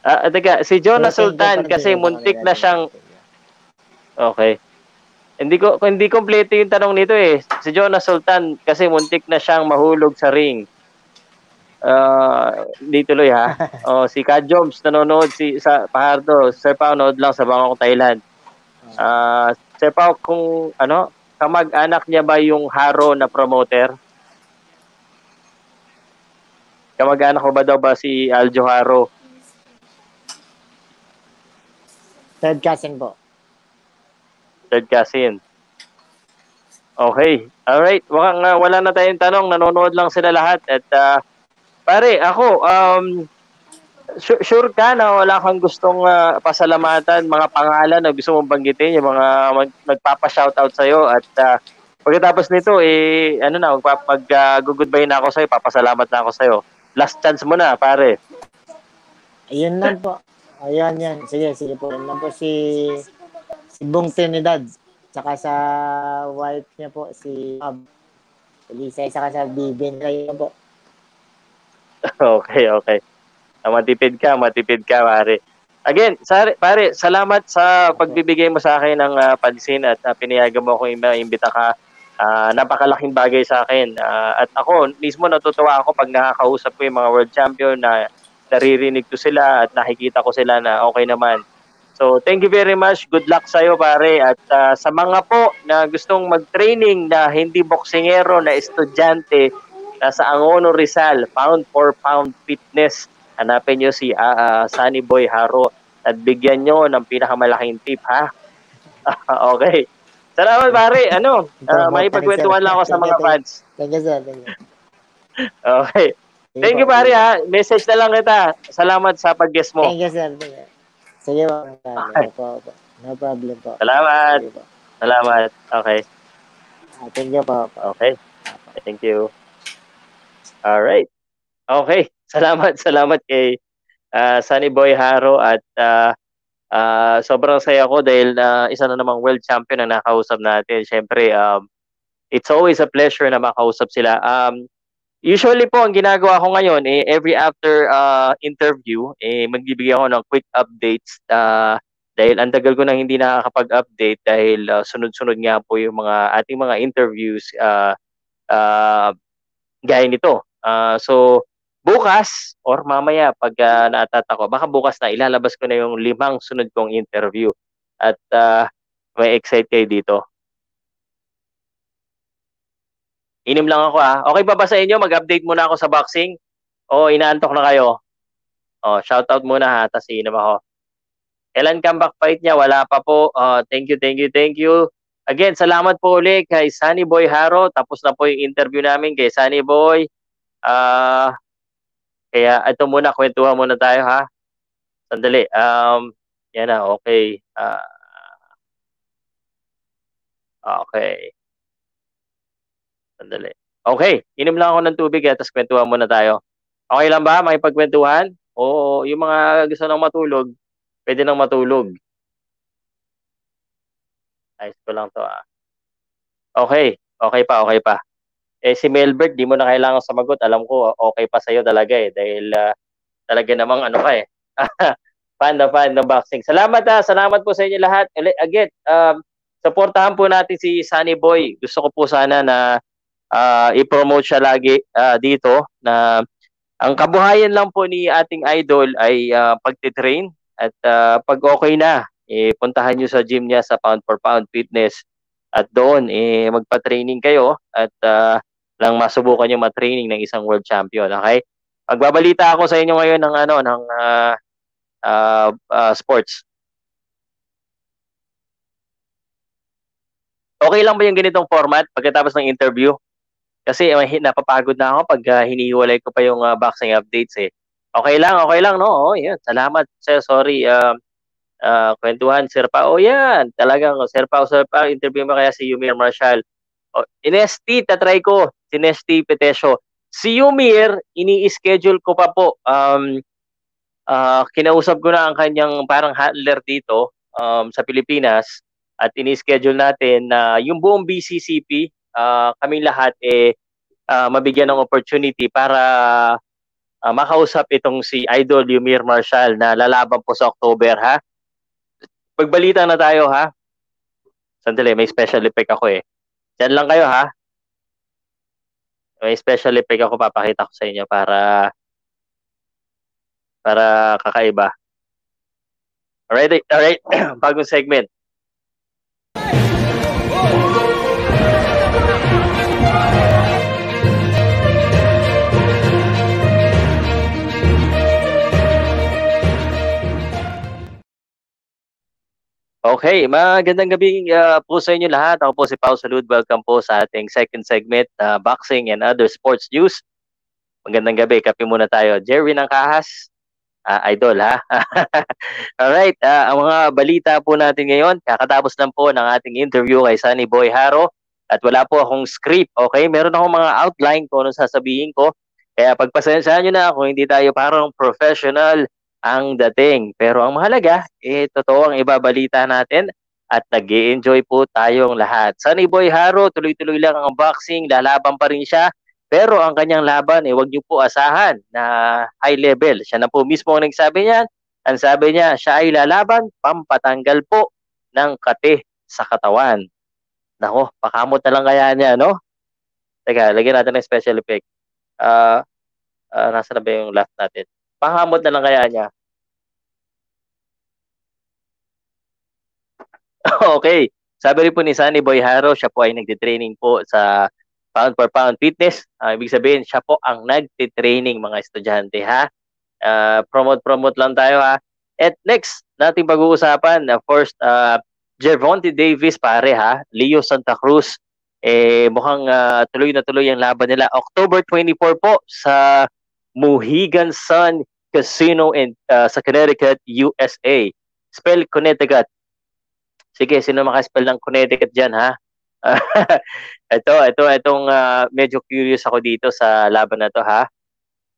Ah, uh, teka, si Jonas Sultan kasi muntik na siyang Okay. Hindi ko hindi kompleto yung tanong nito eh. Si Jonas Sultan kasi muntik na siyang mahulog sa ring. Uh, hindi tuloy ha. oh, si Ka Joms nanonood si sa Pahardo. Sir Pao nood lang sa Bangkok, Thailand. Uh, Sir Pao, kung ano, kamag-anak niya ba yung Haro na promoter? Kamag-anak ko ba daw ba si Aljo Haro? Third cousin po. Third cousin. Okay. All right. Wala, uh, wala na tayong tanong. Nanonood lang sila lahat. At uh, pare, ako, um, sure, sure ka na wala kang gustong uh, pasalamatan, mga pangalan na gusto mong banggitin, yung mga mag, magpapa-shoutout sa'yo. At uh, pagkatapos nito, eh, ano na, mag-goodbye uh, na ako sa'yo, papasalamat na ako sa'yo. Last chance mo na, pare. Ayun lang po. Ayan, yan. Sige, sige po. Ayun lang po si si Bong Trinidad. Saka sa wife niya po, si Bob. Lisa, saka sa Bibin. Kayo po. Okay, okay. Ah, matipid ka, matipid ka, pare. Again, sare, pare, salamat sa pagbibigay mo sa akin ng uh, pansin at uh, pinayagan mo akong imbita ka. Uh, napakalaking bagay sa akin. Uh, at ako, mismo natutuwa ako pag nakakausap ko yung mga world champion na naririnig ko sila at nakikita ko sila na okay naman So, thank you very much. Good luck sa iyo, pare. At uh, sa mga po na gustong mag-training na hindi boksingero na estudyante nasa Angono Rizal, pound for pound fitness, hanapin niyo si uh, uh, Sunny Boy Haro at bigyan niyo ng pinakamalaking tip, ha? okay. Salamat, pare. Ano, uh, may pagkwentuhan lang ako sa mga fans. Thank you, sir. Thank you. Okay. Thank you, pare, ha. Message na lang kita. Salamat sa pag-guest mo. Thank you, sir. Thank you. Sige po. No, po, po. no problem po. Salamat. po. Salamat. Okay. Ah, thank you po. Okay. Thank you. All right. Okay. Salamat, salamat kay uh, Sunny Boy Haro at uh, uh, sobrang saya ko dahil uh, isa na namang world champion ang nakausap natin. Siyempre, um, it's always a pleasure na makausap sila. Um, Usually po, ang ginagawa ko ngayon, eh, every after uh, interview, eh, magbibigay ako ng quick updates uh, dahil ang tagal ko nang hindi nakakapag-update dahil uh, sunod-sunod nga po yung mga ating mga interviews uh, uh, gaya nito. Uh, so, bukas or mamaya pag uh, naatata ko, baka bukas na ilalabas ko na yung limang sunod kong interview at uh, may excite kayo dito. Inom lang ako ah. Okay ba ba sa inyo? Mag-update muna ako sa boxing? O inaantok na kayo? Oh, shoutout muna ha, tapos inom ako. Kailan comeback fight niya? Wala pa po. Uh, thank you, thank you, thank you. Again, salamat po ulit kay Sunny Boy Haro. Tapos na po yung interview namin kay Sunny Boy. Uh, kaya ito muna, kwentuhan muna tayo ha. Sandali. Um, yan na, okay. Uh, okay. Sandali. Okay, inom lang ako ng tubig at tapos kwentuhan muna tayo. Okay lang ba? Makipagkwentuhan? Oo, yung mga gusto nang matulog, pwede nang matulog. Ayos ko lang to ah. Okay, okay pa, okay pa. Eh si Melbert, di mo na kailangan sumagot. Alam ko, okay pa sa'yo talaga eh. Dahil uh, talaga namang ano ka eh. fan na fan ng boxing. Salamat ah, salamat po sa inyo lahat. Again, um, supportahan po natin si Sunny Boy. Gusto ko po sana na uh, i-promote siya lagi uh, dito na ang kabuhayan lang po ni ating idol ay uh, pagtitrain at uh, pag okay na eh, puntahan nyo sa gym niya sa pound for pound fitness at doon eh, magpa-training kayo at uh, lang masubukan yung ma-training ng isang world champion. Okay? Magbabalita ako sa inyo ngayon ng ano ng uh, uh, uh, sports. Okay lang ba yung ganitong format pagkatapos ng interview? Kasi uh, napapagod na ako pag uh, hinihiwalay ko pa yung uh, boxing updates eh. Okay lang, okay lang, no? Oh, yan. Salamat, sir. Sorry. Uh, uh, kwentuhan, Sir Pao, yan, talagang Sir Pao, Sir Pao, interview mo kaya si Yumir Marshall. O, Inesti, tatry ko, si Nesty Petesio. Si Yumir, ini-schedule ko pa po. Um, uh, kinausap ko na ang kanyang parang handler dito um, sa Pilipinas at ini-schedule natin na uh, yung buong BCCP, uh, kaming lahat eh uh, mabigyan ng opportunity para uh, makausap itong si Idol Yumir Marshall na lalaban po sa October ha. Pagbalita na tayo ha. Sandali, may special effect ako eh. Diyan lang kayo ha. May special effect ako papakita ko sa inyo para para kakaiba. Alright, alright. Bagong segment. Okay, magandang gabi uh, po sa inyo lahat. Ako po si Pao Salud. Welcome po sa ating second segment, uh, Boxing and Other Sports News. Magandang gabi. Kape muna tayo. Jerry ng Kahas, uh, idol ha. Alright, uh, ang mga balita po natin ngayon, kakatapos lang po ng ating interview kay Sunny Boy Haro at wala po akong script, okay? Meron akong mga outline ko ano sasabihin ko. Kaya pagpasensyahan nyo na kung hindi tayo parang professional ang dating. Pero ang mahalaga, eh, totoo ang ibabalita natin at nag enjoy po tayong lahat. Sunny Boy Haro, tuloy-tuloy lang ang unboxing, lalaban pa rin siya. Pero ang kanyang laban, eh, wag niyo po asahan na high level. Siya na po mismo ang nagsabi niyan. Ang sabi niya, siya ay lalaban, pampatanggal po ng kate sa katawan. Nako, pakamot na lang kaya niya, no? Teka, lagyan natin ng special effect. Uh, uh, nasa na ba yung laugh natin? Pahamot na lang kaya niya. okay. Sabi rin po ni Sunny Boy Haro, siya po ay nagtitraining po sa pound per pound fitness. Uh, ibig sabihin, siya po ang nagtitraining mga estudyante ha. Uh, promote promote lang tayo ha. At next, nating pag-uusapan, uh, first, uh, Gervonta Davis pare ha, Leo Santa Cruz. Eh, mukhang uh, tuloy na tuloy ang laban nila. October 24 po sa Mohegan Sun Casino in uh, sa Connecticut, USA. Spell Connecticut. Sige, sino makaspell ng Connecticut diyan ha? ito, ito, itong uh, medyo curious ako dito sa laban na to ha.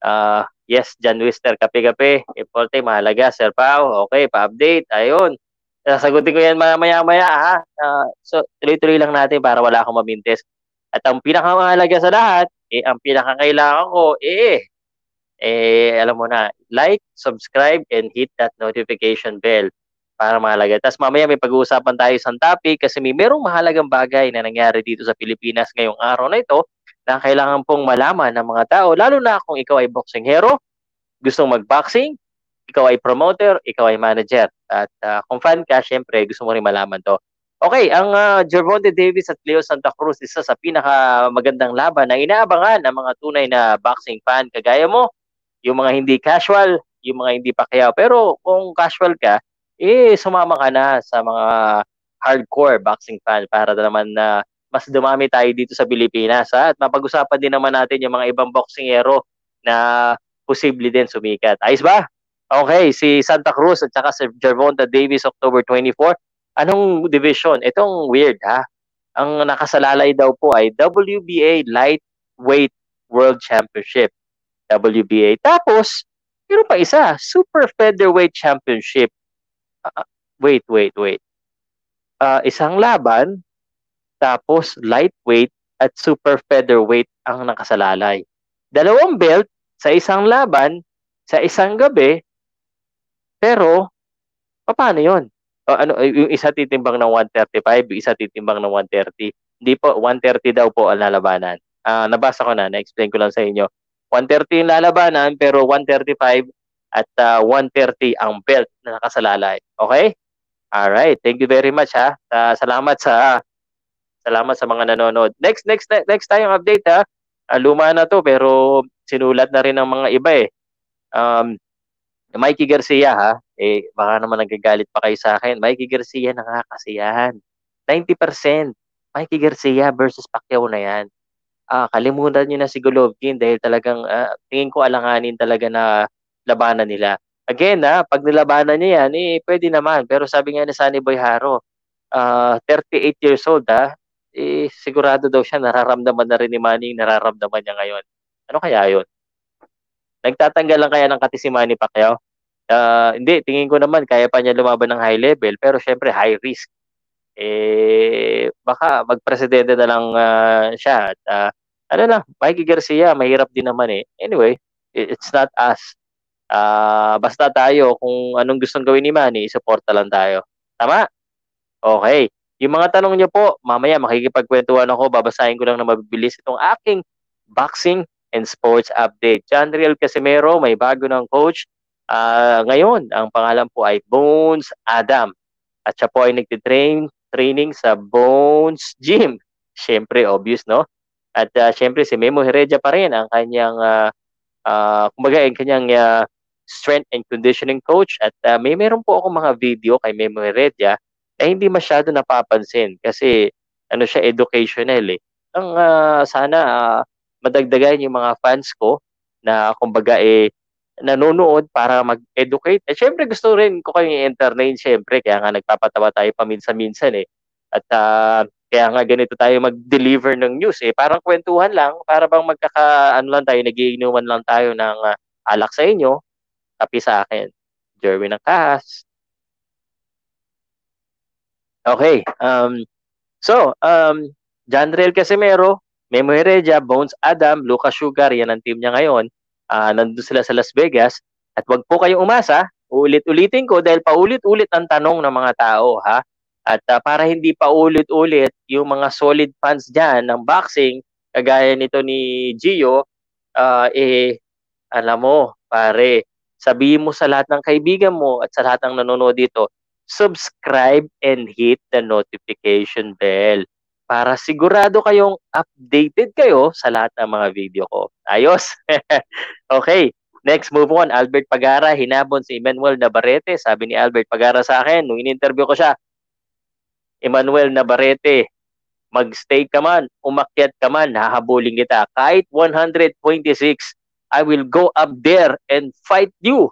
Uh, yes, John Wister, kape-kape. Importante, mahalaga, Sir Pao. Okay, pa-update. Ayun. Sasagutin ko yan maya-maya ha. Uh, so, tuloy-tuloy lang natin para wala akong mamintes. At ang pinakamahalaga sa lahat, eh, ang pinakakailangan ko, eh, eh, alam mo na, like, subscribe, and hit that notification bell para mahalaga. Tapos mamaya may pag-uusapan tayo sa topic kasi may merong mahalagang bagay na nangyari dito sa Pilipinas ngayong araw na ito na kailangan pong malaman ng mga tao, lalo na kung ikaw ay boxing hero, gustong mag-boxing, ikaw ay promoter, ikaw ay manager. At uh, kung fan ka, syempre, gusto mo rin malaman to. Okay, ang uh, Davis at Leo Santa Cruz isa sa pinaka magandang laban na inaabangan ng mga tunay na boxing fan kagaya mo yung mga hindi casual, yung mga hindi pa kaya. Pero kung casual ka, eh sumama ka na sa mga hardcore boxing fan para naman na mas dumami tayo dito sa Pilipinas ha? at mapag-usapan din naman natin yung mga ibang boxingero na posible din sumikat. Ayos ba? Okay, si Santa Cruz at saka si Gervonta Davis October 24. Anong division? Itong weird ha. Ang nakasalalay daw po ay WBA Lightweight World Championship. WBA. Tapos, meron pa isa, Super Featherweight Championship. Uh, wait, wait, wait. Uh, isang laban tapos lightweight at super featherweight ang nakasalalay. Dalawang belt sa isang laban, sa isang gabi, pero paano 'yon? O, ano yung isa titimbang ng 135, yung isa titimbang ng 130. Hindi po 130 daw po ang lalabanan. Uh, nabasa ko na, na-explain ko lang sa inyo. 130 yung lalabanan pero 135 at uh, ah, 130 ang belt na nakasalalay. Okay? All right. Thank you very much ha. Uh, salamat sa Salamat sa mga nanonood. Next, next, next tayong update ha. Uh, luma na to pero sinulat na rin ng mga iba eh. Um, Mikey Garcia ha, eh baka naman nagagalit pa kayo sa akin. Mikey Garcia nakakasiyahan. 90%. Mikey Garcia versus Pacquiao na yan. Ah, kalimutan niyo na si Golovkin dahil talagang uh, tingin ko alanganin talaga na labanan nila. Again, ha, pag nilabanan niya yan, eh, pwede naman. Pero sabi nga ni Sunny Boy Haro, uh, 38 years old, ha, eh, sigurado daw siya nararamdaman na rin ni Manny nararamdaman niya ngayon. Ano kaya yun? Nagtatanggal lang kaya ng kati si Manny Pacquiao? Uh, hindi, tingin ko naman kaya pa niya lumaban ng high level pero syempre high risk. Eh, baka magpresidente na lang uh, siya. At, uh, ano lang, Mikey Garcia, mahirap din naman eh. Anyway, it's not us. Uh, basta tayo, kung anong gustong gawin ni Manny, suporta lang tayo. Tama? Okay. Yung mga tanong niyo po, mamaya makikipagkwentuhan ako, babasahin ko lang na mabibilis itong aking boxing and sports update. John Riel Casimero, may bago ng coach. Uh, ngayon, ang pangalan po ay Bones Adam. At siya po ay nagtitrain training sa Bones Gym. Siyempre, obvious, no? At uh, siyempre, si Memo Heredia pa rin ang kanyang, uh, uh, kumbaga, ang kanyang uh, strength and conditioning coach. At uh, may meron po ako mga video kay Memo Heredia eh hindi masyado napapansin kasi ano siya educational eh. Ang uh, sana uh, madagdagan yung mga fans ko na kumbaga eh nanonood para mag-educate. Eh syempre gusto rin ko kayong i-entertain syempre kaya nga nagpapatawa tayo paminsan-minsan eh. At uh, kaya nga ganito tayo mag-deliver ng news eh. Parang kwentuhan lang para bang magkaka ano lang tayo nagiinuman lang tayo ng uh, alak sa inyo, kapi sa akin. Jerwin ng Kahas. Okay. Um, so, um, John Real Casimero, Memo Heredia, Bones Adam, Lucas Sugar, yan ang team niya ngayon. Uh, nandun sila sa Las Vegas. At wag po kayong umasa, ulit-ulitin ko dahil paulit-ulit ang tanong ng mga tao. ha At uh, para hindi pa ulit-ulit yung mga solid fans dyan ng boxing, kagaya nito ni Gio, uh, eh, alam mo, pare, sabihin mo sa lahat ng kaibigan mo at sa lahat ng nanonood dito, subscribe and hit the notification bell para sigurado kayong updated kayo sa lahat ng mga video ko. Ayos? okay. Next, move on. Albert Pagara, hinabon si Emmanuel Navarrete. Sabi ni Albert Pagara sa akin, nung in-interview ko siya, Emmanuel Navarrete, mag-stay ka man, umakyat ka man, hahabulin kita. Kahit 126, I will go up there and fight you.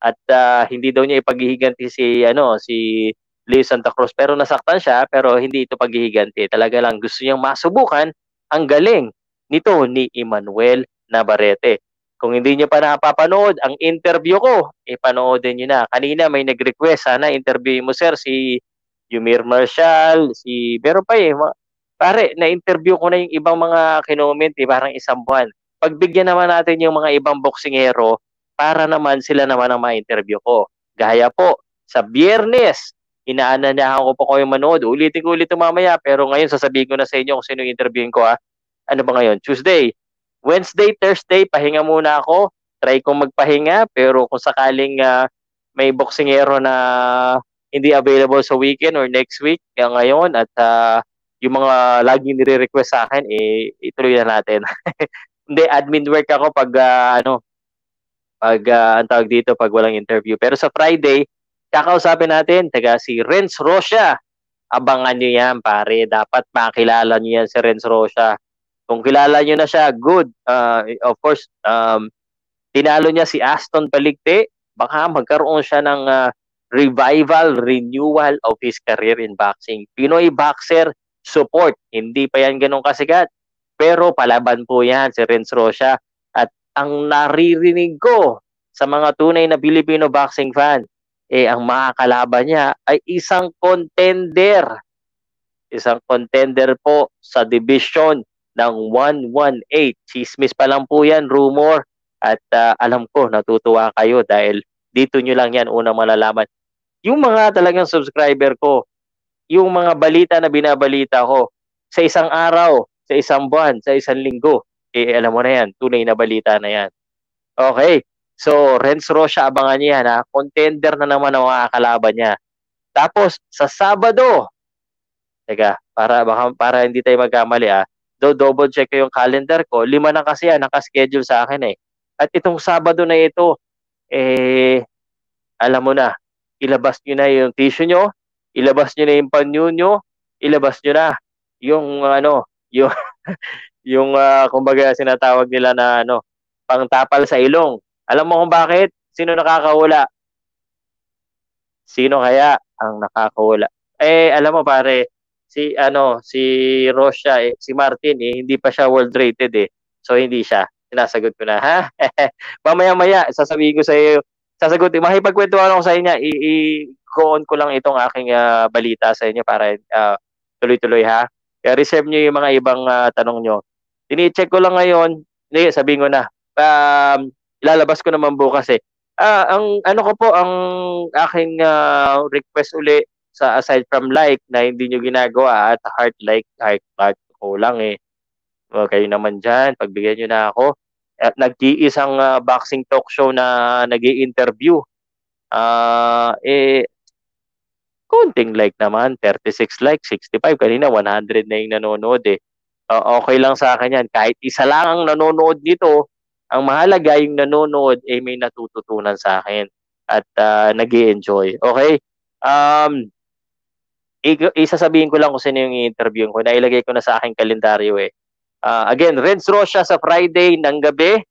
At uh, hindi daw niya ipaghihiganti si ano si Leo Santa Cruz. Pero nasaktan siya pero hindi ito paghihiganti. Talaga lang gusto niyang masubukan ang galing nito ni Emmanuel Navarrete. Kung hindi niyo pa napapanood ang interview ko ipanoodin niyo na. Kanina may nag-request sana interview mo sir si Yumir Marshall si pero pa eh pare na interview ko na yung ibang mga kinoment eh, parang isang buwan pagbigyan naman natin yung mga ibang boksingero para naman sila naman ang ma-interview ko. Gaya po, sa biyernes, inaananahan ko po kayo manood. Ulitin ko ulit mamaya, pero ngayon sasabihin ko na sa inyo kung sino yung interviewin ko. Ha? Ano ba ngayon? Tuesday. Wednesday, Thursday, pahinga muna ako. Try kong magpahinga, pero kung sakaling uh, may boksingero na hindi available sa weekend or next week, kaya ngayon, at uh, yung mga laging nire-request sa akin, eh, ituloy na natin. hindi, admin work ako pag, uh, ano, pag uh, ang tawag dito pag walang interview. Pero sa Friday, kakausapin natin taga si Renz Rocha. abangan nyo yan, pare. Dapat makilala nyo yan si Renz Rocha. Kung kilala nyo na siya, good. Uh, of course, um, tinalo niya si Aston Paligte. Baka magkaroon siya ng uh, revival, renewal of his career in boxing. Pinoy boxer support. Hindi pa yan ganun kasigat. Pero palaban po yan si Renz Rocha. At ang naririnig ko sa mga tunay na Filipino boxing fan, eh ang makakalaban niya ay isang contender. Isang contender po sa division ng 118. Chismis pa lang po yan, rumor. At uh, alam ko, natutuwa kayo dahil dito nyo lang yan unang malalaman. Yung mga talagang subscriber ko, yung mga balita na binabalita ko, sa isang araw, sa isang buwan, sa isang linggo, eh alam mo na yan, tunay na balita na yan. Okay, So, Renz Rocha, abangan niya yan ha. Contender na naman ang makakalaban niya. Tapos, sa Sabado, teka, para, baka, para hindi tayo magkamali ha, do double check ko yung calendar ko. Lima na kasi yan, nakaschedule sa akin eh. At itong Sabado na ito, eh, alam mo na, ilabas nyo na yung tissue nyo, ilabas nyo na yung panyo nyo, ilabas nyo na yung ano, yung yung uh, kumbaga sinatawag nila na ano, pangtapal sa ilong. Alam mo kung bakit? Sino nakakahula? Sino kaya ang nakakahula? Eh, alam mo pare, si ano, si Rocha, eh, si Martin eh, hindi pa siya world rated eh. So hindi siya. Sinasagot ko na, ha? Mamaya-maya, sasabihin ko sa iyo, sasagot, makipagkwentuhan ako sa inyo, i-go on ko lang itong aking uh, balita sa inyo para uh, tuloy-tuloy ha. Kaya reserve nyo yung mga ibang uh, tanong nyo. Tini-check ko lang ngayon, hindi, sabihin ko na, um, ilalabas ko naman bukas eh. Ah, ang ano ko po ang aking uh, request uli sa aside from like na hindi nyo ginagawa at heart like heart heart ko lang eh. O, kayo naman diyan, pagbigyan niyo na ako. At nag-iisang uh, boxing talk show na nag interview Ah, uh, eh konting like naman, 36 like, 65 kanina 100 na yung nanonood eh. Uh, okay lang sa akin yan. Kahit isa lang ang nanonood nito, ang mahalaga yung nanonood eh, may natututunan sa akin at uh, ah, nag enjoy Okay? Um, isasabihin ko lang kung sino yung interview ko. Nailagay ko na sa aking kalendaryo eh. Uh, again, Renz Rocha sa Friday ng gabi.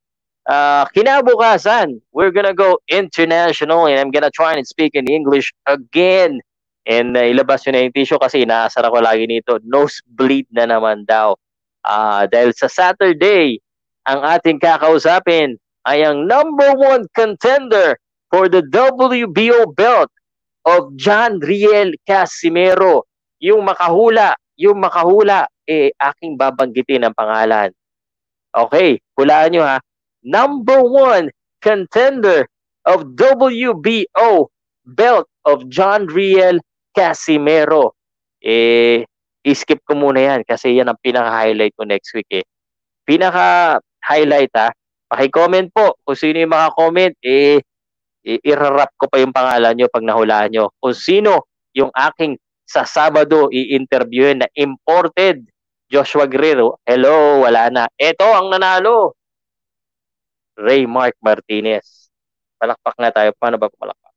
Uh, kinabukasan, we're gonna go international and I'm gonna try and speak in English again. And uh, ilabas yun na yung tissue kasi inaasar ako lagi nito. Nosebleed na naman daw. Uh, dahil sa Saturday, ang ating kakausapin ay ang number one contender for the WBO belt of John Riel Casimero. Yung makahula, yung makahula, eh, aking babanggitin ang pangalan. Okay, hulaan nyo ha. Number one contender of WBO belt of John Riel Casimero. Eh, skip ko muna yan kasi yan ang pinaka-highlight ko next week eh. Pinaka highlight ha. Paki-comment po kung sino yung mga comment eh i-rap ko pa yung pangalan nyo pag nahulaan nyo. Kung sino yung aking sa Sabado i-interviewin na imported Joshua Guerrero. Hello, wala na. Ito ang nanalo. Ray Mark Martinez. Palakpak na tayo. Paano ba palakpak?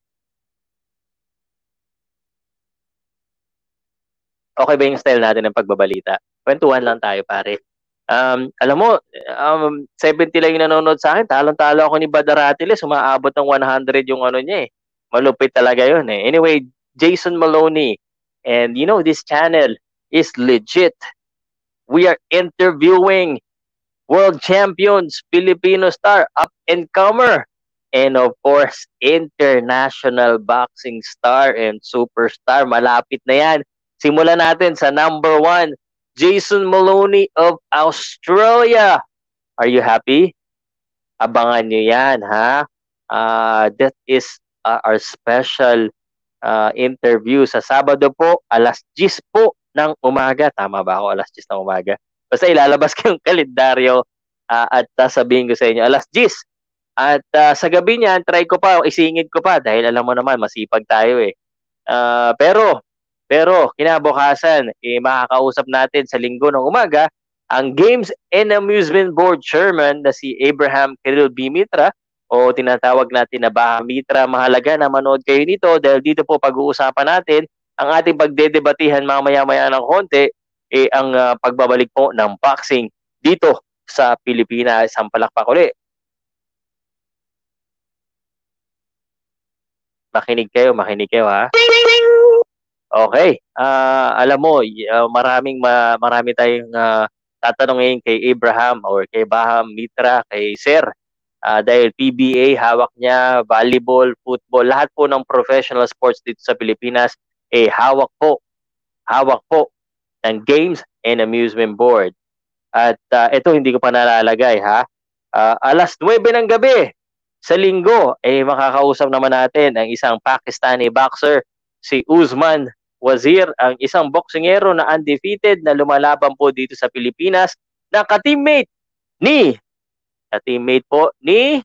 Okay ba yung style natin ng pagbabalita? Kwentuhan lang tayo, pare. Um, alam mo, um, 70 lang yung nanonood sa akin. Talong-talo ako ni Badaratiles. Umaabot ng 100 yung ano niya eh. Malupit talaga yun eh. Anyway, Jason Maloney. And you know, this channel is legit. We are interviewing world champions, Filipino star, up and comer. And of course, international boxing star and superstar. Malapit na yan. Simulan natin sa number one Jason Maloney of Australia. Are you happy? Abangan nyo yan, ha? Uh, that is uh, our special uh, interview sa Sabado po, alas 10 po ng umaga. Tama ba ako? Alas 10 ng umaga. Basta ilalabas ko yung kalendaryo uh, at sasabihin ko sa inyo, alas 10. At uh, sa gabi niyan, try ko pa, isingit ko pa dahil alam mo naman, masipag tayo eh. Uh, pero pero kinabukasan, eh, makakausap natin sa linggo ng umaga ang Games and Amusement Board Chairman na si Abraham Kirill B. Mitra o tinatawag natin na Baha Mitra. Mahalaga na manood kayo nito dahil dito po pag-uusapan natin ang ating pagdedebatihan mamaya-maya ng konti eh ang uh, pagbabalik po ng boxing dito sa Pilipinas. Ang palakpak ulit. Makinig kayo, makinig kayo ha. Okay. Uh, alam mo, uh, maraming ma- marami tayong uh, tatanungin kay Abraham or kay Baham Mitra, kay Sir. Uh, dahil PBA, hawak niya, volleyball, football, lahat po ng professional sports dito sa Pilipinas, eh hawak po, hawak po ng Games and Amusement Board. At uh, ito hindi ko pa nalalagay ha. Uh, alas 9 ng gabi sa linggo, eh makakausap naman natin ang isang Pakistani boxer, si Usman Wazir, ang isang boksingero na undefeated na lumalaban po dito sa Pilipinas na ka-teammate ni ka-teammate po ni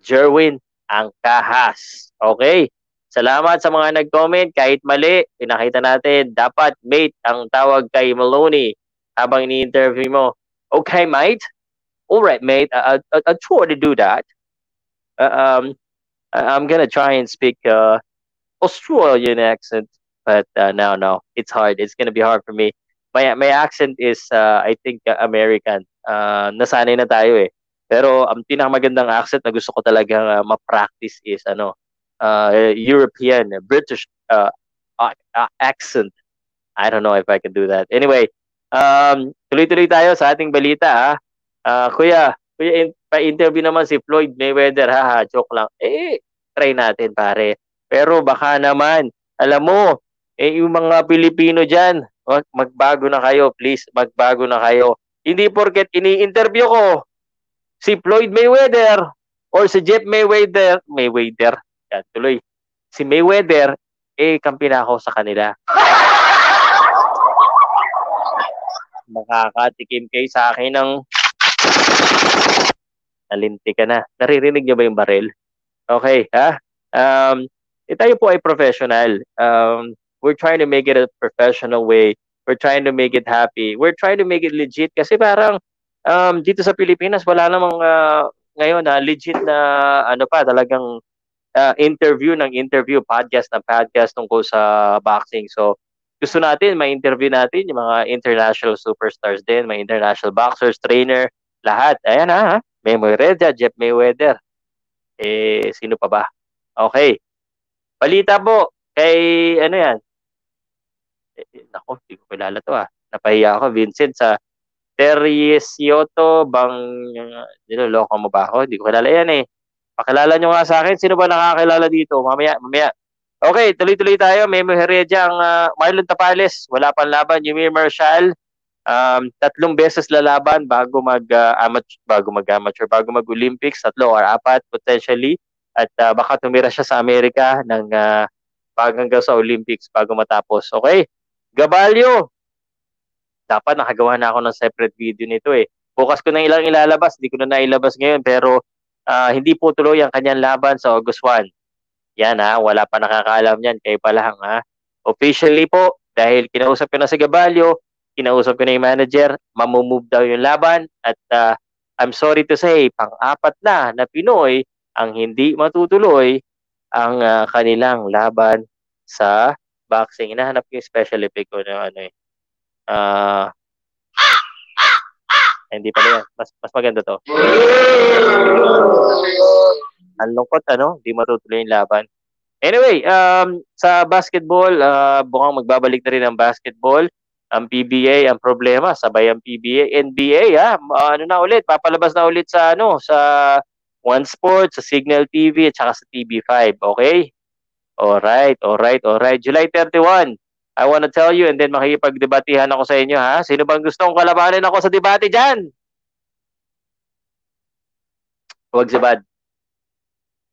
Jerwin Angkahas. Okay. Salamat sa mga nag-comment. Kahit mali, pinakita natin, dapat mate ang tawag kay Maloney habang ini-interview mo. Okay, mate? Alright, mate. I, I, I'll try to do that. Uh, um, I'm gonna try and speak uh, Australian accent, but uh, no, no, it's hard. It's gonna be hard for me. My my accent is, uh, I think, uh, American. Uh, nasanay na tayo eh. Pero ang pinakamagandang accent na gusto ko talaga uh, ma-practice is ano, uh, European, British uh, uh, accent. I don't know if I can do that. Anyway, um, tuloy-tuloy tayo sa ating balita. Ah. Uh, kuya, kuya, in, pa-interview naman si Floyd Mayweather. Ha, ha, joke lang. Eh, try natin pare. Pero baka naman, alam mo, eh, yung mga Pilipino dyan, magbago na kayo, please, magbago na kayo. Hindi porket ini-interview ko si Floyd Mayweather or si Jeff Mayweather, Mayweather, yan, tuloy, si Mayweather, eh, kampi na ako sa kanila. Makakatikim kayo sa akin ng nalinti ka na. Naririnig niyo ba yung baril? Okay, ha? Um, eh, tayo po ay professional. Um, we're trying to make it a professional way. We're trying to make it happy. We're trying to make it legit kasi parang um, dito sa Pilipinas wala namang uh, ngayon na uh, legit na ano pa talagang uh, interview ng interview, podcast na podcast tungkol sa boxing. So gusto natin ma-interview natin yung mga international superstars din, mga international boxers, trainer, lahat. Ayan ha, Memo Reda, Jeff Mayweather. Eh, sino pa ba? Okay. Balita po, kay ano yan? Eh, eh nako, hindi ko kilala to ah. Napahiya ako, Vincent, sa Teriesioto bang niloloko mo ba ako? Hindi ko kilala yan eh. Pakilala nyo nga sa akin. Sino ba nakakilala dito? Mamaya, mamaya. Okay, tuloy-tuloy tayo. Memo Heredia, ang uh, Marlon Tapales. Wala pang laban. Yumir Marshall. Um, tatlong beses lalaban bago mag uh, amateur, bago mag amateur, bago mag Olympics, tatlo or apat potentially at uh, baka tumira siya sa Amerika ng uh, sa Olympics bago matapos. Okay? Gabalyo. Dapat nakagawa na ako ng separate video nito eh. Bukas ko na ilang ilalabas, hindi ko na nailabas ngayon pero uh, hindi po tuloy ang kanyang laban sa August 1. Yan ha, wala pa nakakaalam yan, kayo pa lang ha. Officially po, dahil kinausap ko na si Gabalyo, kinausap ko na yung manager, mamumove daw yung laban at uh, I'm sorry to say, pang-apat na na Pinoy ang hindi matutuloy ang uh, kanilang laban sa boxing. Hinahanap ko yung special effect ko na ano eh. Uh, hindi pa yan. Mas, mas maganda to. Ang lungkot, ano? Hindi matutuloy yung laban. Anyway, um, sa basketball, uh, bukang magbabalik na rin ang basketball. Ang PBA, ang problema, sabay ang PBA. NBA, ha? Uh, ano na ulit? Papalabas na ulit sa, ano, sa One Sports, sa Signal TV, at saka sa TV5. Okay? Alright, alright, alright. July 31, I want to tell you and then makikipagdebatihan ako sa inyo ha. Sino bang gustong kalabanin ako sa debate dyan? Huwag si Bad.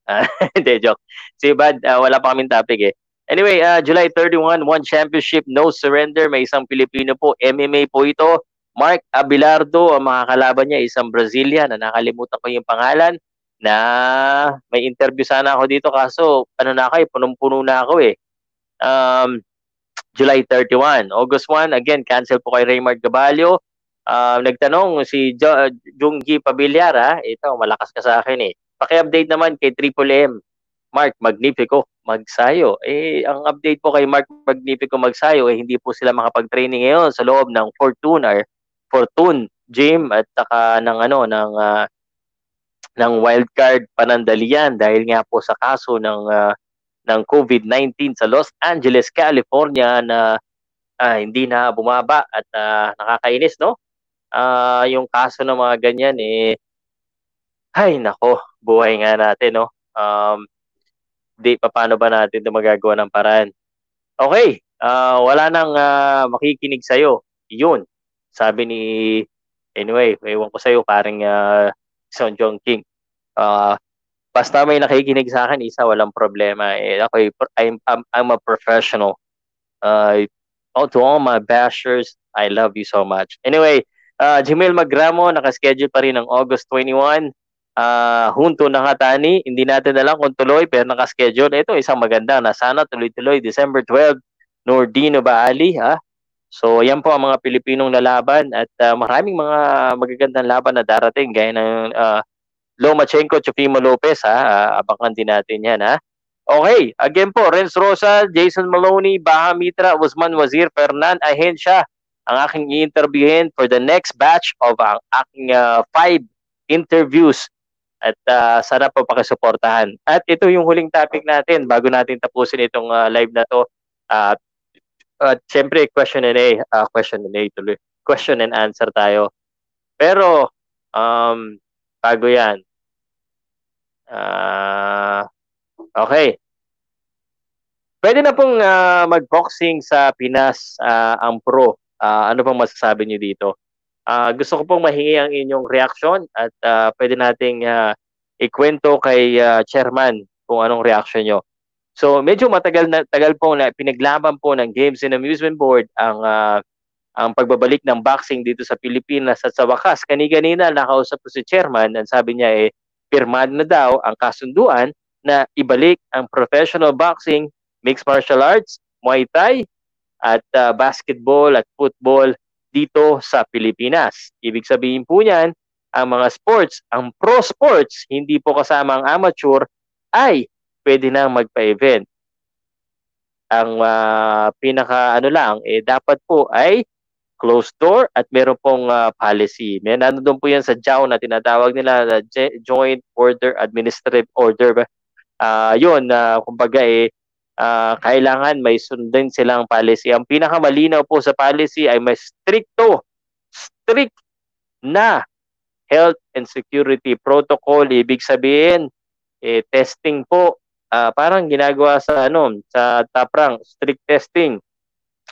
Uh, hindi, joke. Si Bad, uh, wala pa kaming topic eh. Anyway, uh, July 31, One Championship, No Surrender. May isang Pilipino po. MMA po ito. Mark Abilardo, ang mga kalaban niya, isang Brazilian na nakalimutan ko yung pangalan na may interview sana ako dito kaso ano na ako eh, punong-puno na ako eh. Um, July 31. August 1, again, cancel po kay Raymond Gabalio. Uh, nagtanong si jo- Junggi Pabiliar, ha? ito, malakas ka sa akin eh. Paki-update naman kay Triple M. Mark Magnifico. Magsayo. Eh, ang update po kay Mark Magnifico Magsayo, eh, hindi po sila makapag-training ngayon sa loob ng Fortune or Fortune Gym at saka ng ano ng uh, ng wildcard panandalian dahil nga po sa kaso ng uh, ng COVID-19 sa Los Angeles, California na uh, hindi na bumaba at uh, nakakainis no. Uh, yung kaso ng mga ganyan eh ay nako, buhay nga natin no. Um, di pa paano ba natin 'to magagawa ng paraan? Okay, uh, wala nang uh, makikinig sa iyo. 'Yun. Sabi ni Anyway, ewan ko sa iyo paring uh, Son Jong King. Uh, basta may nakikinig sa akin, isa walang problema. Eh, ako, I'm, I'm, I'm a professional. Uh, oh, to all my bashers, I love you so much. Anyway, uh, Jamil Magramo, nakaschedule pa rin ng August 21. Uh, Hunto ng Hatani, hindi natin alam kung tuloy pero nakaschedule. Ito isang maganda na sana tuloy-tuloy December 12, Nordino Baali, ha? So, yan po ang mga Pilipinong lalaban at uh, maraming mga magagandang laban na darating gaya ng uh, Lomachenko, Chofimo Lopez ha. Uh, abangan din natin yan ha. Okay, again po, Renz Rosa, Jason Maloney, Baha Mitra, Usman Wazir, Fernan Ahensya ang aking i-interviewin for the next batch of ang aking uh, five interviews at uh, sana po pakisuportahan. At ito yung huling topic natin bago natin tapusin itong uh, live na to. Uh, uh, syempre question and A, uh, question and A tuloy. Question and answer tayo. Pero um bago 'yan. Uh, okay. Pwede na pong uh, mag-boxing sa Pinas uh, ang pro. Uh, ano pong masasabi niyo dito? Uh, gusto ko pong mahingi ang inyong reaction at uh, pwede nating uh, ikwento kay uh, chairman kung anong reaction niyo. So medyo matagal na tagal po na pinaglaban po ng Games and Amusement Board ang uh, ang pagbabalik ng boxing dito sa Pilipinas at sa wakas kani-kanina nakausap ko si chairman at sabi niya eh pirmado na daw ang kasunduan na ibalik ang professional boxing, mixed martial arts, Muay Thai at uh, basketball at football dito sa Pilipinas. Ibig sabihin po niyan, ang mga sports, ang pro sports, hindi po kasama ang amateur, ay pwede na magpa-event. Ang uh, pinaka ano lang, eh, dapat po ay closed door at meron pong uh, policy. May nandun po yan sa JAO na tinatawag nila na Joint Order Administrative Order. Uh, yun, uh, kumbaga eh, uh, kailangan may sundin silang policy. Ang pinakamalinaw po sa policy ay may stricto, strict na health and security protocol. Ibig sabihin, eh, testing po uh, parang ginagawa sa ano sa taprang strict testing.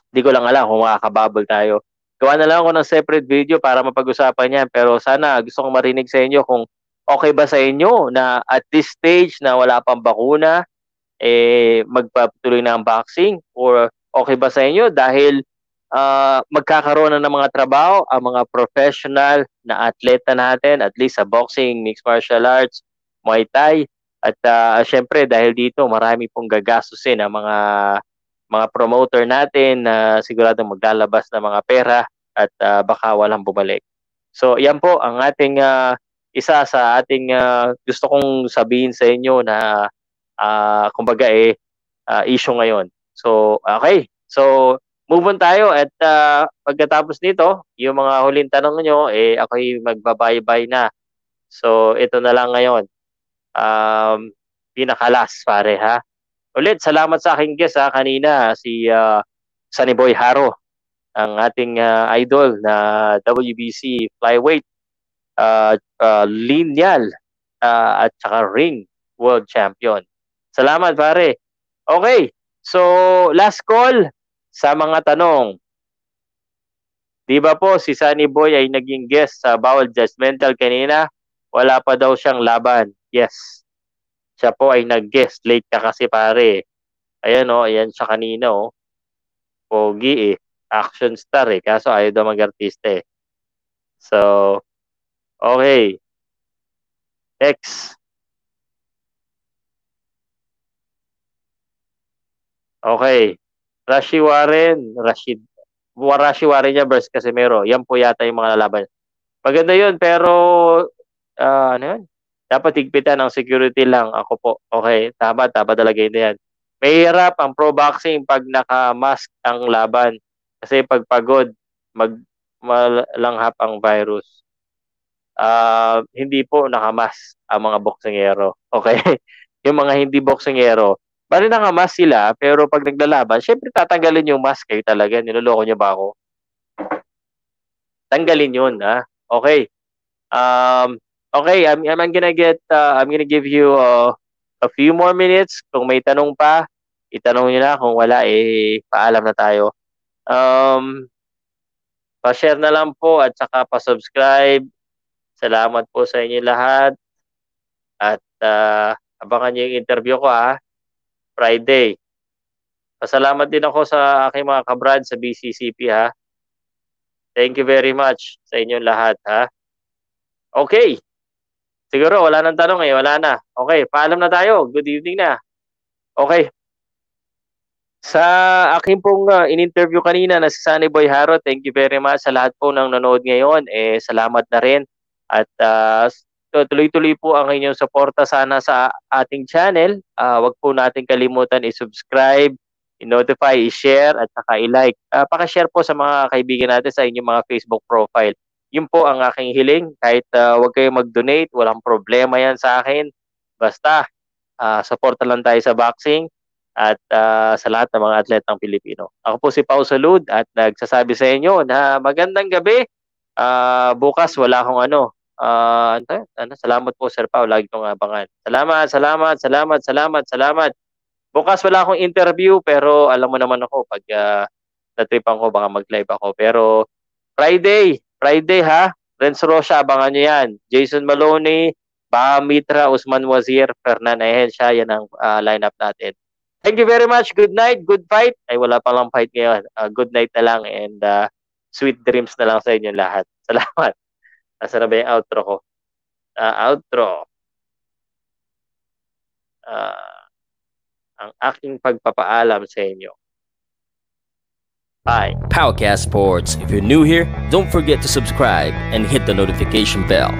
Hindi ko lang alam kung makakababol tayo. Gawa na lang ako ng separate video para mapag-usapan yan. Pero sana gusto kong marinig sa inyo kung okay ba sa inyo na at this stage na wala pang bakuna, eh, magpatuloy na ang vaccine? Or okay ba sa inyo dahil uh, magkakaroon na ng mga trabaho ang mga professional na atleta natin, at least sa boxing, mixed martial arts, Muay Thai, at uh, syempre dahil dito marami pong gagastusin ang mga mga promoter natin na siguradong maglalabas ng mga pera at uh, baka walang bumalik. So yan po ang ating uh, isa sa ating uh, gusto kong sabihin sa inyo na uh, kumbaga eh uh, issue ngayon. So okay. So move on tayo at uh, pagkatapos nito, yung mga huling tanong nyo eh ako'y magbabay-bye na. So ito na lang ngayon um, pinakalas pare ha. Ulit, salamat sa aking guest ha, kanina si uh, Sunny Boy Haro, ang ating uh, idol na WBC flyweight uh, uh, lineal uh, at saka ring world champion. Salamat pare. Okay, so last call sa mga tanong. Di ba po si Sunny Boy ay naging guest sa Bawal Judgmental kanina? Wala pa daw siyang laban. Yes. Siya po ay nag-guest. Late ka kasi pare. Ayan o, oh, ayan siya kanina o. Oh. Pogi eh. Action star eh. Kaso ayaw daw mag-artista eh. So, okay. Next. Okay. Rashi Warren, Rashid, Rashi Warren niya versus Casemiro. Yan po yata yung mga lalaban. Maganda yun, pero uh, ano yun? Dapat higpitan ng security lang. Ako po, okay, tama, tama talaga yun yan. Mahirap ang pro boxing pag naka-mask ang laban. Kasi pag pagod, mag malanghap ang virus. Uh, hindi po nakamas ang mga boksingero. Okay? yung mga hindi boksingero, bali nakamas sila, pero pag naglalaban, syempre tatanggalin yung mask kayo talaga. Niloloko niyo ba ako? Tanggalin yun, ha? Okay. Um, okay, I'm, I'm gonna get, uh, I'm gonna give you uh, a few more minutes. Kung may tanong pa, itanong niyo na. Kung wala, eh, paalam na tayo. Um, pa-share na lang po at saka pa-subscribe. Salamat po sa inyo lahat. At uh, abangan niyo yung interview ko ha. Friday. Pasalamat din ako sa aking mga kabrad sa BCCP ha. Thank you very much sa inyong lahat ha. Okay. Siguro wala nang tanong eh, wala na. Okay, paalam na tayo. Good evening na. Okay. Sa akin pong uh, in-interview kanina na si Sunny Boy Haro, thank you very much sa lahat po ng nanood ngayon. Eh, salamat na rin. At uh, tuloy-tuloy po ang inyong suporta sana sa ating channel. Uh, wag po natin kalimutan i-subscribe, i-notify, i-share, at saka i-like. Uh, paka-share po sa mga kaibigan natin sa inyong mga Facebook profile. Yun po ang aking hiling. Kahit uh, wag kayo mag-donate, walang problema yan sa akin. Basta, uh, suporta lang tayo sa boxing at uh, sa lahat ng mga atletang Pilipino. Ako po si Pau Salud at nagsasabi sa inyo na magandang gabi. Uh, bukas wala akong ano. Uh, ano, salamat po Sir Pau, lagi kong abangan. Salamat, salamat, salamat, salamat, salamat. Bukas wala akong interview pero alam mo naman ako pag uh, natripan ko baka mag-live ako. Pero Friday, Friday ha, Renz Rocha, abangan nyo yan. Jason Maloney, Baha Mitra, Usman Wazir, Fernan Ahensya, yan ang uh, lineup natin. Thank you very much. Good night. Good fight. Ay, wala pa lang fight ngayon. Uh, good night na lang and uh, sweet dreams na lang sa inyo lahat. Salamat. Nasa na ba yung outro ko? Uh, outro. Uh, ang aking pagpapaalam sa inyo. Bye. Powercast Sports. If you're new here, don't forget to subscribe and hit the notification bell.